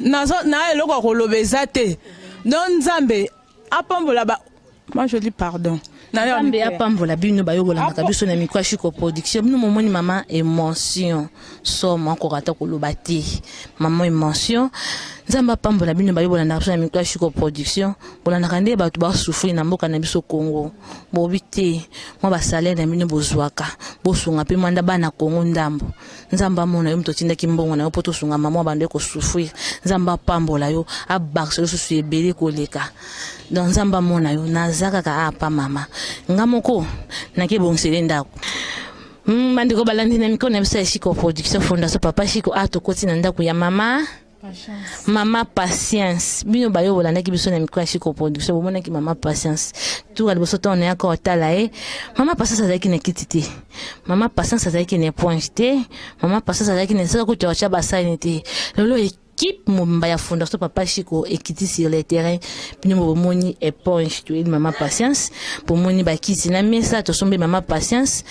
S9: nazo na eloko ya koloba eza te don nzambe apambola ba moi je dis pardon
S2: nzambe apambola bino bayobolanaka biso na mikro ya shiko production bino momoni mama émotion somo akoka ata koloba te mama émotion nzambe apambola bino bayobolanaka biso na mikro ya shiko production bolandaka nde bato basufri na mboka na biso congo bobi te mwa basalele na bino bozwaka bosunga mpe mwanda bana congo ndambo nzambe amona yo moto otindaki mbongo na yo mpo tosunga mama bando ekosouffrir nzambe apambola yo abakisa lisusu ebele koleka donc nzambe amona yo naza kaka apa mama nga moko nakebongisele ndako hmm, bandeko balandi na mikolo na biso ya shiko production fondation papa shiko a tokoti na ndako ya mama mama patience bino bayo bolandaki biso na mikro ya siko production bomonaki mama patience tura liboso ntango nayaka otala ye mama patience azalaki na kiti te mama patience azalaki na eponge te mama patience azalaki na esala kutu aotya basani te lelo ekipe mobimba ya fondation papa chiko ekiti sur le terrain bino bomoni eponge toyeli mama patience bomoni bakiti na mesa tosombi mama patience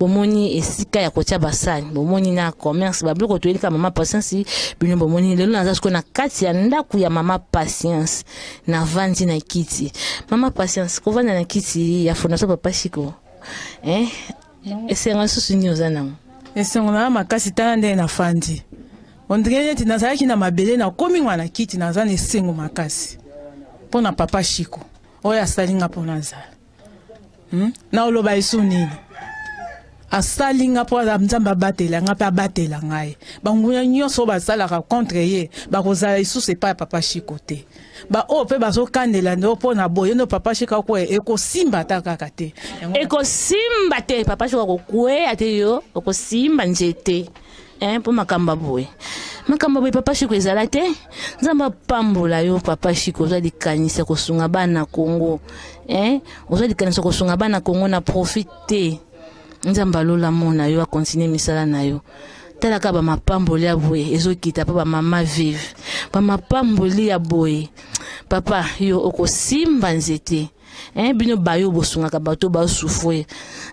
S2: bomoni esika ya kotia basani bomoni na commerce babiloko toyelika mama patience bino bomoni lelo naza sikoyo na kati ya ndako ya mama patience navandi na kiti mama patience kovanda na kiti ya fondation papa chiko eh? esengo lisusu nini oza nango
S9: esengo na makasi tala ndenge nafandi ondire neti nazalaki na mabele nakomi nga na kiti naza na esengo makasi mpo na papa chiko oyo asali nga mpo nazala hmm? na oloba esu nini asali nga mpo nzambe abatela nga mpe abatela ngai banguya nyonso oyo basalaka contre ye bakozala lisusu epai ya papa shiko te baoyo mpe bazokandela nde mpo na boye no papa shiko akwea ekosimba ata kaka te
S2: ekosimba te papa shiko akokwea te yo okosimba nzete eh, mpo makambo boye makambo boye papa shiko ezala te nzambe apambola yo papa shiko oza likanisa kosunga bana kongo eh? oza likanisa kosunga bana kongo na profit te nzambe alola mona yo akontinue misala na yo talaka bamapamboli ya boye ezokita mpo bamama vive bamapamboli ya boye papa yo okosimba nzete eh, bino bayo bosungaka bato basufwe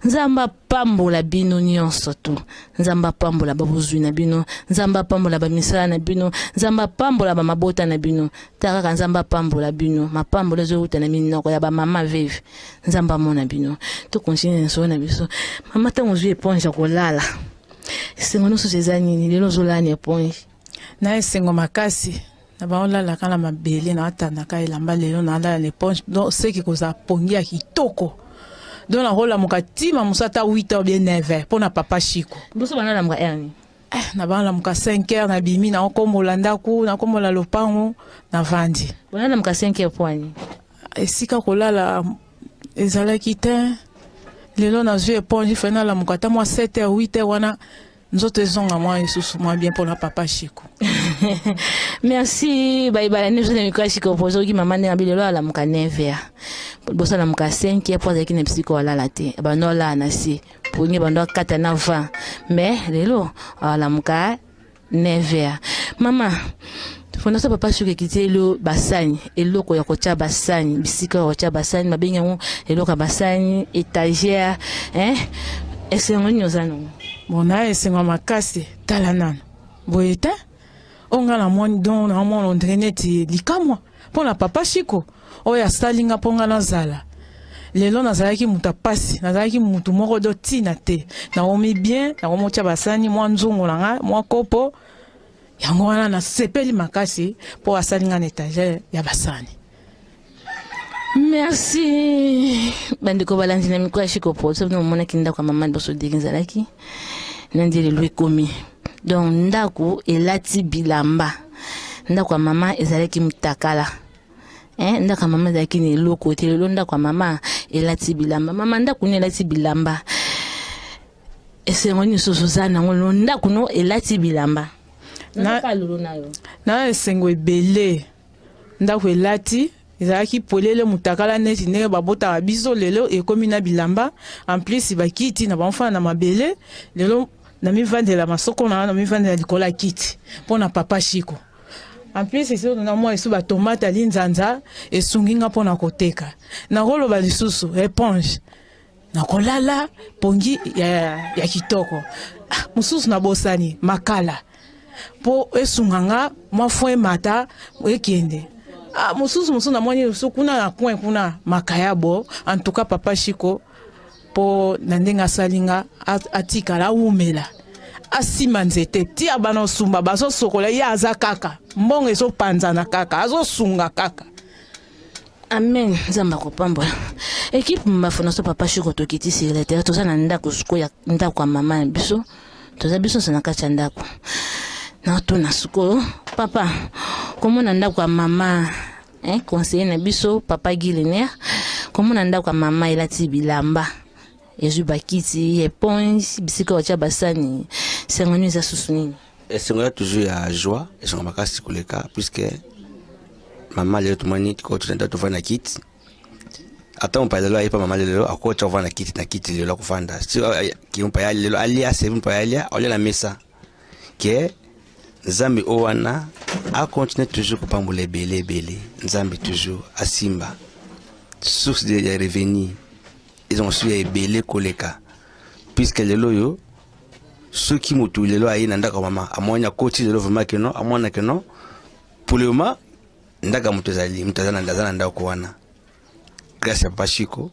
S2: nzambe apambola bino nyonso tu nzambe apambola babozwi na bino nzambe apambola bamisala na bino nzambe apambola bamabota na bino ta kaka nzambe apambola bino mapambola ezowuta na minoko ya bamama veve nzambe amona bino tokontinue nsolo na biso mama ntango ozwi eponge ya kolala esengo nyonso eza nini lelo ozolala na eponge
S9: na esengo makasi na bango lalaka na mabele na atandaka elamba lelo na alala na eponge donc seki kozala pongi ya kitoko donc nakolamuka tima mosu ata 8 heures bien 9 heures mpo na papa shiko
S2: biso banalamuka heure nini
S9: eh, na banalamuka 5 heures na bimi nakokombola ndako nakombola lopango na vandi
S2: banalamuka 5 heures poani
S9: esika kolala ezalaki te lelo nazwi eponge ifai nalamuka ata mwa 7 heures 8 heures wana nzoto ezonga mwa lisusu mwa bien mpona papa shiko
S2: merci bayebala nde ozo na mikro ya shiko mpo ozoki mama nde nabi lelo alamuka 9 liboso alamuka 5 ye mpo azalaki na bisiko alala te bando alala na se mpo nge bando akata na 20 mais lelo alamuka 9 mama fondation papa soki ekiteli yo basani eloko ya kotya basani bisika ya kotya basani babengi yango eloko ya basani étagère hein esengo nini oza nango
S9: bona esengo makasi tala nano boye te oyo ngai namoni don namona ondre neti likamwa mpo na papa shiko oyo asali nga mpo ngai nazala lelo nazalaki moto ya mpasi nazalaki moto moko do ntina te nakomi bien nakomi otya basani mwa nzungu na ngai mwa kopo yango wana nasepeli makasi mpo asali ngai na etagere ya basani
S2: merci bandeko balandi na mikro ya shikopo soki namomonaki ndako ya mama liboso deki ezalaki na nde lelo ekomi donc ndako elati bilamba ndako ya mama ezalaki motakala eh, ndako ya mama ezalaki na eloko te lelo ndako ya mama elati bilamba mama ndako nini elati bilamba esengo nini susu oza nango no ndako no elati bilamba na
S9: esengo ebele ndako elati ezalaki polele mutakala neti ndenge babotaka biso lelo ekomi na bilamba en plus bakiti na bamofana na mabele lelo na mivandela masoko na na mivandela likolo ya kiti mpo na papa shiko en plus esi na mwa esu batomate ali nzanza esungi nga mpo na koteka nakoloba lisusu eponge nakolala pongi ya, ya kitoko ah, mosusu nabosani makala mpo esunga nga mwa fo emata ekende ah, mosusu mosusu namoni mosusu kuna na coin kuna makayabo en tout cas papa shiko mpo na ndenge asali nga atikala awumela asima nzete tia bana osumba bazosokola ye aza kaka mbongo ezopanzana kaka azosunga kaka
S2: amen nzambe akopambola ekipe mbafu na so papa shiko tokiti sirletere toza na ndako sikoyo ndako ya mama ya biso toza biso nso na kati ya ndako natuna sikoyo papa komona ndako ya mama eh, conseiller na biso papa guilener komona ndako ya mama elati bilamba ezwi bakiti eponge bisika batya basani sengano eza susu nini
S18: esengo ya toujours ya joie esengo makasi koleka puisque mama lelo tomoni koti na tovandi na kiti ata mpa lelo ayepa mama lelo akoti kovanda na kiti na kiti lelo akofanda kimpa ya lelo alia sevi mpa ya lia olia na mesa ke nzambe oyo wana akontinue toujours kopambola ebele ebele nzambe toujours asimba source de revenu eza mosusu ya ebele koleka puiske lelo oyo soki motu lelo aye na ndako ya mama amoni akoti lelo vraimen keno amona keno pour le moment ndako ya moto ezali moto aza na ndako wana grâce ya papa shiko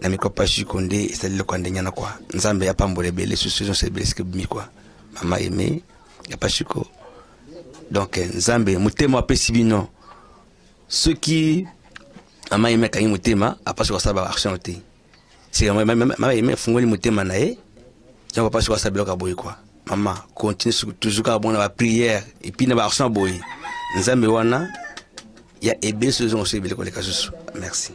S18: na mikwa papa shiko nde ezali loko ya ndenge wana kua nzambe apambola ebele susu nyonso ebele soki ebimi kua mama eme ya papa shiko donc nzambe motema apesi bino soki mama yeme akangi motema apasi kosala ba action te sika mama yeme afungoli motema na ye yango apasi kosala biloko ya boye kua mama continue toujours kaka bona baprière epuis na baaction ya boye nzambe wana ya ebele soki ezongo so ebele koleka susu merci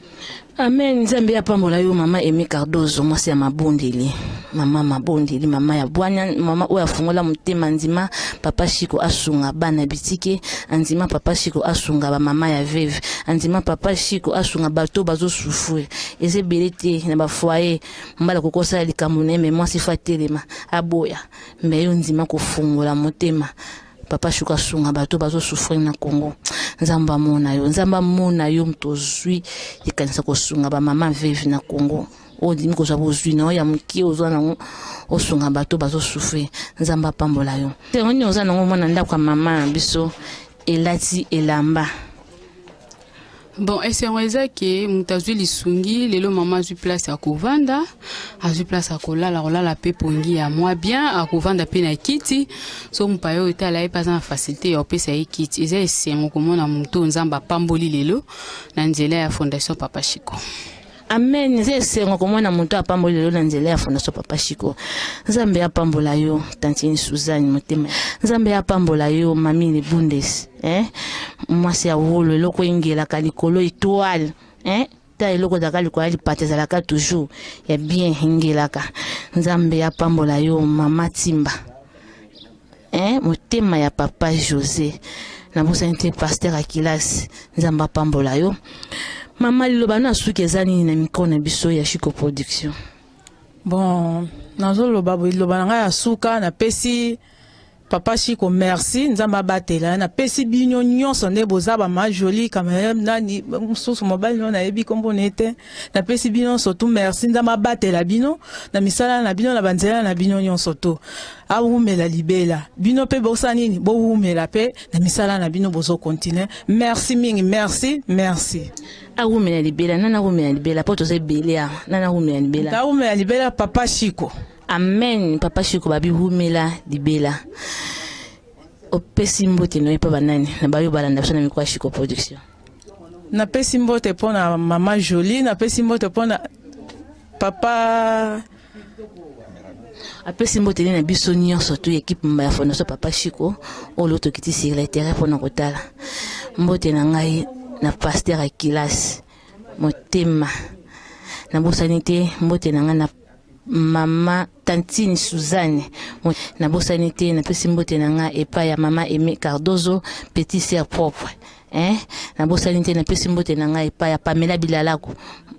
S2: Amen. Nzambe apambola yo mama Emi Cardozo, mwasi ya mabondeli. Mama mabondeli, mama ya bwanya, mama oyo afungola motema ndima papa Shiko asunga bana bitike, andima papa Shiko asunga ba mama ya veve, andima papa Shiko asunga bato bazo souffrir. Eze ebele te na ba foyer mbala kokosala likambo na ye mais mwasi fa telema aboya. Mais yo ndima kofungola motema. papa suka sunga bato bazo souffrir na congo nzambe amona yo nzambe amona yo moto ozwi ekanisa kosunga bamama veve na congo oyo ondimi kozwa bozwi na yo ya moke ozwa nango osunga bato bazo souffrir nzambe apambola yo yango nini oza nango mwana ndako ya mama na biso elati elamba
S19: bon esengo eza ke moto azwi lisungi lelo mama azwi place ya kovanda azwi place ya kolala kolala mpe pongi ya mwa bien akovanda mpe na kiti so mopaya oyo etala ye mpe aza na facilité ya kopesa ye kiti eza esengo komona moto oyo nzambe apamboli lelo na nzela ya fondation papa chico
S2: amen eza esengo komona moto apamboli lelo na nzela ya fondation papa shiko nzambe apambola yo tantine suzanne motema nzambe apambola yo mami lebundes eh? mwasi ya wolo eloko engelaka likolo etoile eh? ta eloko ezalaka likolo ya lipata ezalaka toujours ya bien engelaka nzambe apambola yo mama timba eh, motema ya papa josé nabosani te paster ya kilasi nzambe apambola yo mama liloba no asuki eza nini na mikro na biso ya chico production
S9: bon nazoloba liloba na ngai ya suka napesi papa chiko merci nzambe abatela napesi bino nyonso nde boza bamajoli kamerem nani mosusu mobali no nayebi nkombo na ye te napesi bino surtout merci nzambe abatela bino na misala na bino na banzela na bino nyonso to awumela libela bino mpe bosala nini bowumela mpe na misala na bino bozo continue merci mingi merci merci
S2: awumela libela nani awumela libela mpo toza ebele awa nani awumela libela
S9: awumela libela papa shiko
S2: amen papa shiko babi wumela libela opesi mbote noye mpo banani na bayo balanda biso na mikwa shiko production
S9: napesi mbote mpo na mama jolie napesi mbote mpo na papa
S2: apesi mbote nde na biso nyonso tu ekipe mba ya fondation papa chiko oyo lo tokiti sur le terrain mpo na kotala mbote na ngai na paster ya kilasi motema nabosani te mbote na ngai na mama tantine suzanne nabosani te napesi mbote na nga epai ya mama aime cardozo petit ser propre eh? nabosani te napesi mbote na ngai epai ya pamela bilalako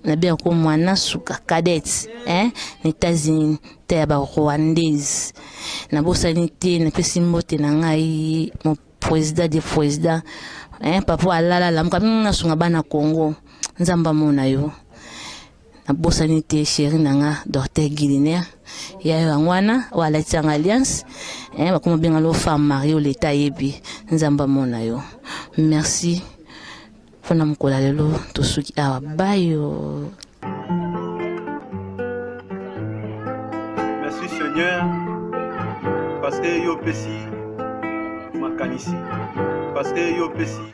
S2: nabenga ko mwana suka cadet eh? na états-unis ta ya barwandaise nabosani te napesi mbote na ngai mo président de président eh? papa alala lamuka mingi nasunga bana congo nzambe amona yo nabosani te sheri na nga docteur guilinaire yayo yango wana oyo alatisanga alliance eh, bakoma benga lo femme marie oyo leta ayebi nzambe amona yo merci mpo na mokolo ya lelo tosuki awa bayo
S7: merci seigneur parce que yo opesi makanisi parce que yo opesi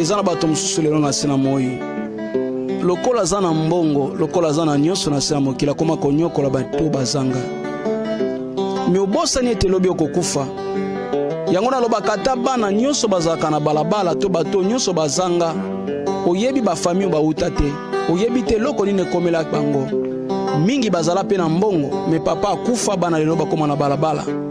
S20: eza na
S7: bato mosusu lelo na se na moi lokola aza na mbongo lokola aza na nyonso na se ya mokili akoma konyokola bato bazanga me obosani ete lobi okokufa yango nalobaka ata bana nyonso bazalaka na balabala to bato nyonso bazanga oyebi bafamio bauta te oyebi te eloko nini ekomela bango mingi bazala mpe na mbongo me papa akufa bana lelo bakoma na balabala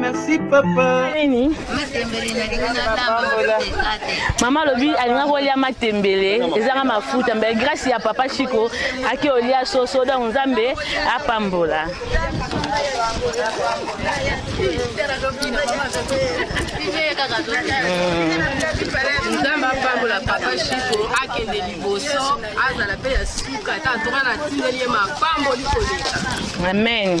S1: merci papa
S2: nini mama alobi alinga kolia matembele ezanga mafuta mbe grâce ya papa chiko ake olia soso donc nzambe apambola
S21: nzambe apambola papa chiko akende liboso azala mpe ya suka ata antoka na tindeli ye mapamboli koleka
S2: amen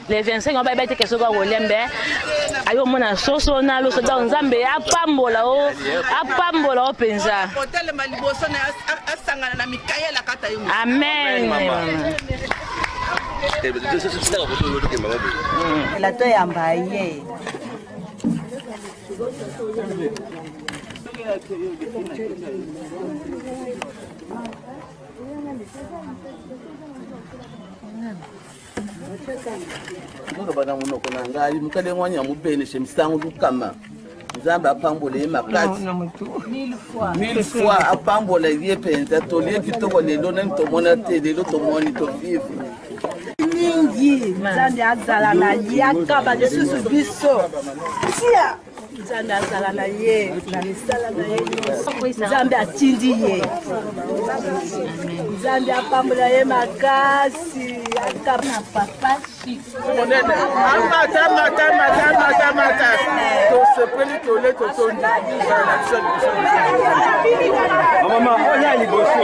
S2: le 25 oyo bayebaki teke soki akolia mbe ayo omona soso na loso donc nzambe apambola o apambola o mpenza
S21: otelema liboso na asangana na mikael akata yo
S2: amen
S22: elato yamba ye
S3: Thank you. naloba na monoko na ngai mokali yango wani ya mobene se misango lukama nzambe apambola ye makasi mille fois apambola ye mpenza tolie kitoko lelo nani tomona te lelo tomoni tovivre
S22: mingi nzambe azala na ye akaba lisusu biso tia nzambe azala na ye na misala na ye nzambe atindi ye nzambe apambola ye makasi akana papa
S3: monene amata mata mata mata mata tosepeli tole totondi
S18: mama oya liboso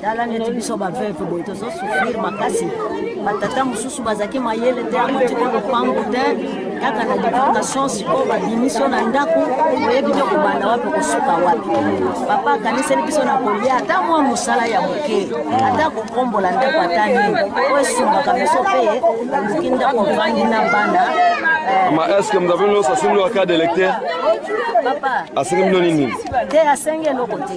S22: tala neti biso baveuve boye tozosouffrir makasi batata mosusu bazalaki mayele te yango tika lopango te kaka na divulgation sikoyo babimisi yo na ndako oyebi te kobanda wapi kosuka wapi papa akaniseli biso na kolia ata mwa mosala ya moke ata kokombola ndako ata nini oyo esungaka biso mpe oluki ndako ofandi na bana
S23: Ma est-ce que mzabelo sasimi lo aka de lecteur?
S22: Papa.
S23: Asengi mino nini?
S22: Te asengi eloko te.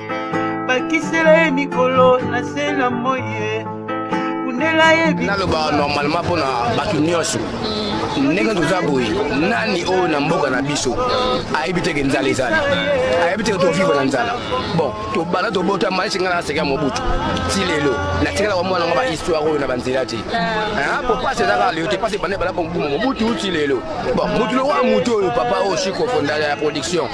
S24: bakisela ye mikolo na se na moi ye kundela ye
S1: naloba normalement mpona bato nyonso ndenge toza boye nani oyo na mboka na biso ayebi teke nzala ezali ayebi teke tovivre na nzala bon tobanda tobota maisi ngai naseka mobutu ti lelo natikalaka mwana ngo bahistoire oyo na banzela te po pasi ezaka leo te pasi ebanda ebanda boma mobutu ti lelo bon motu lokola motu oyo papa oyo sikofonda ya production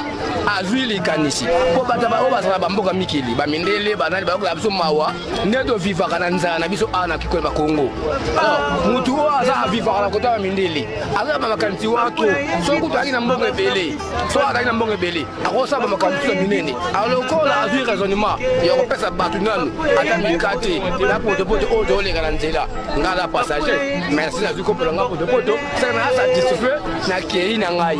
S1: azwi likanisi mpo bato baoyo bazala bamboka mikili bamindele banani bayokola biso mawa nde tovivaka na nzala na biso awa na kikolo bakongo oh, motu oyo aza avivaka na kota ya mindele azala bamakanisi wato soki kutu azalaki na mbongo ebele so azalaki na mbongo ebele akosala bamakambo mosusu ya minene alokola azwi raisonnement ya kopesa bato nanu ata mika te na potopoto oyo tooleka na nzela ngai na passager merci nazwi kopela ngai potopoto saka na asatisfait na kei na ngai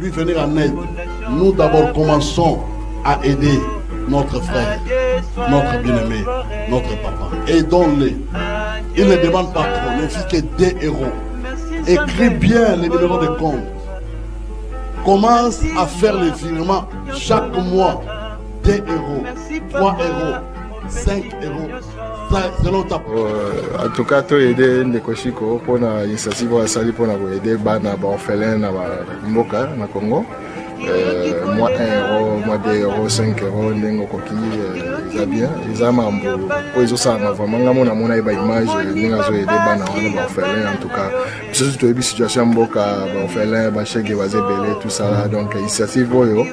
S25: lui venir en aide, nous d'abord commençons à aider notre frère, notre bien-aimé, notre papa. Aidons-les. Il ne demande pas trop, ne que des héros. Écris bien les numéros de compte. Commence à faire les virements chaque mois. Des héros, trois héros, 5 euros
S26: Euh, en tout cas to aide ndeko shiko mpo na initiative oyo asali mpo na koaide bana baorphelin na mboka na congo euh, mwa 1 euro mwa 2 euro 5 euro ndenge okoki euh, eza bien eza mambo oyo ezosalama vraiment ngai mona mona ye baimage ndenge azoaide bana wana baorphelin en tout cas biso toyebi situation ya mboka baorphelin bashege baza ebele tout ça donc initiative oyo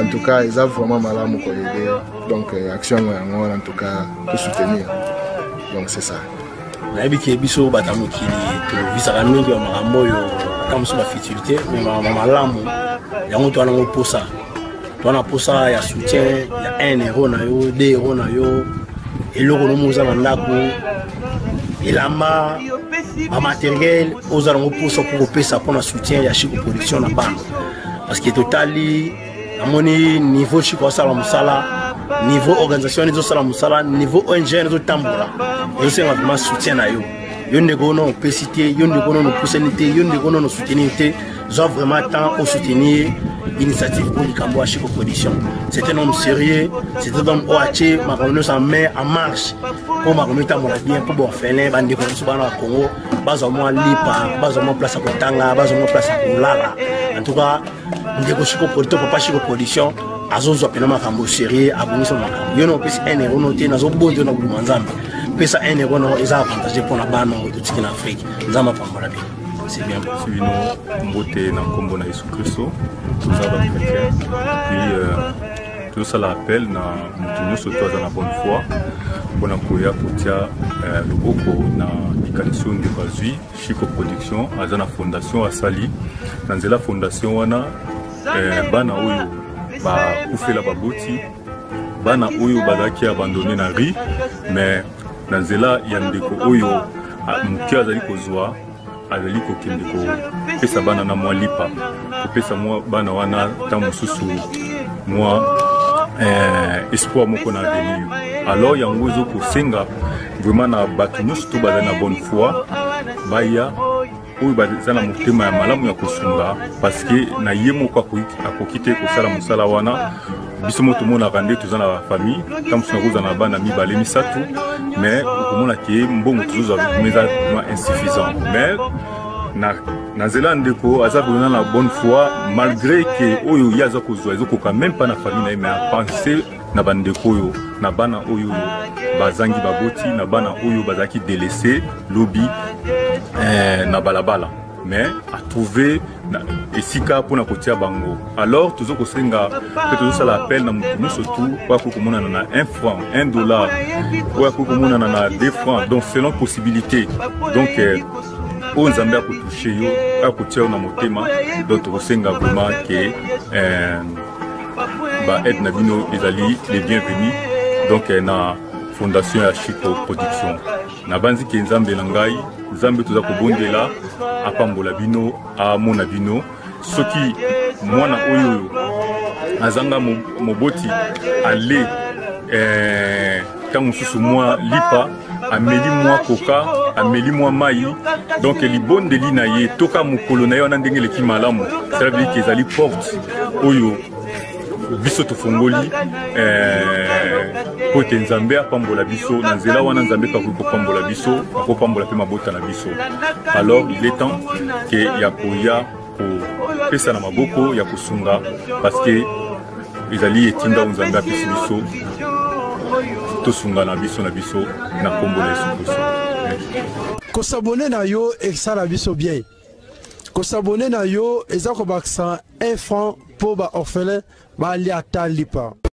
S26: en tout cas eza vraiment malamu koaide donc euh, action yango yango wana en tout cas tosoutenir donc c'est ça
S27: nayebi ke biso bato ya mokili tovisaka mingi ya makambo oyo ata mosusu bafutilité me makambo malamu yango towana yango mposa towana mposa ya soutien ya un hero na yo de hero na yo eloko nomo oza na ndako elamba bamateriel oza nango mposa mpo kopesa mpo na soutien ya chico production na bana parce que totali namoni niveau chiko asala mosala niveau organisation wana ezosala mosala niveau ong wana ezotambola ezosenga vraiment soutien na yo yo ndeko wana opesi te yo ndeko wana opusani te yo ndeko wana osoutenir te zwa vraiment temps osoutenir initiative oyo likambo ya chiko production c'est un homme sérieux c'est un homme oyo atie makambo nyonso en main en marche mpo makambo etambola bien mpo baorphelin bandeko na biso bana ya congo bazwa mwa lipa bazwa mwa place ya kotanga bazwa mwa place ya kolala en tout cas ndeko shiko polito papa shiko pollution azozwa mpena makambo serieux abongisa makambo yo na opesi un euro no te nazobonzo na kobima nzambe pesa un euro no eza avantage mpo na bana oyo totiki na afrike nzambe apambola bino c'est bien
S28: pour bino mbote na nkombo na yesu kristo toza bachrétien puis euh, tozosala appel na moto nyonso to aza na bonne foi mpona koya kotia euh, loboko na likanisi oyo ndeko azwi Chico Production aza na fondation asali na nzela fondation wana eh, bana oyo bakufela baboti bana oyo bazalaki abandone na ri mais na nzela ya ndeko oyo ah, moke azali kozwa azali kokende kopesa bana na mwa lipa kopesa mwa bana wana ntango mosusu mwa eh, espoir moko na avenir alors yango ezokosenga vraiment na bato nyonso to bazali na bonne foi baya oyo baza na motema ya malamu ya kosunga parceke na ye moko akoki te kosala mosala wana biso moko tomonaka nde toza na bafamille ntango mosusu nakozala na bana mibale misato mais okomona ke mbongo tozozwa eza ma insuffisant mais na na nzela ndeko aza kolona na bonne foi malgré ke oyo ye aza kozwa ezokoka meme mpa na famille na ye mais apense na bandeko oyo na bana oyo bazangi baboti na bana oyo bazalaki delese lobi eh, na balabala mais atrouve esika mpo na kotia bango alors tozo kosenga mpe tozosala appel na moto nyonso tu oyo akoki komonana na 1 franc 1 dollar oyo akoki komonana na 2 franc donc selon possibilité donc eh, oyo nzambe akotouche yo akotia yo na motema donc tokosenga vraiment ke eh, ba aide na bino ezali le bienvenu donc eh, na fondation ya chico production nabanzi ke nzambe na ngai nzambe toza kobondela apambola bino amona bino soki mwana oyo azanga moboti ale eh, ntango mosusu mwa lipa ameli mwa koka ameli mwa mai donk libondeli na ye toka mokolo na ye wana ndenge eleki malamu celabiliki ezali porte oyo biso tofongoli eh, mpo ete nzambe apambola biso na nzela wana nzambe mpe akoki kopambola biso akopambola mpe mabota na biso alors il est temps ke ya koya kopesa na maboko ya kosunga paske ezali etinda oyo nzambe apesi biso tosungana biso na biso na nkombo na yesu kristo
S29: kosabone na yo esala biso bien kosabone na yo eza kobakisa 1 franc mpo baorphelin balia ata lipa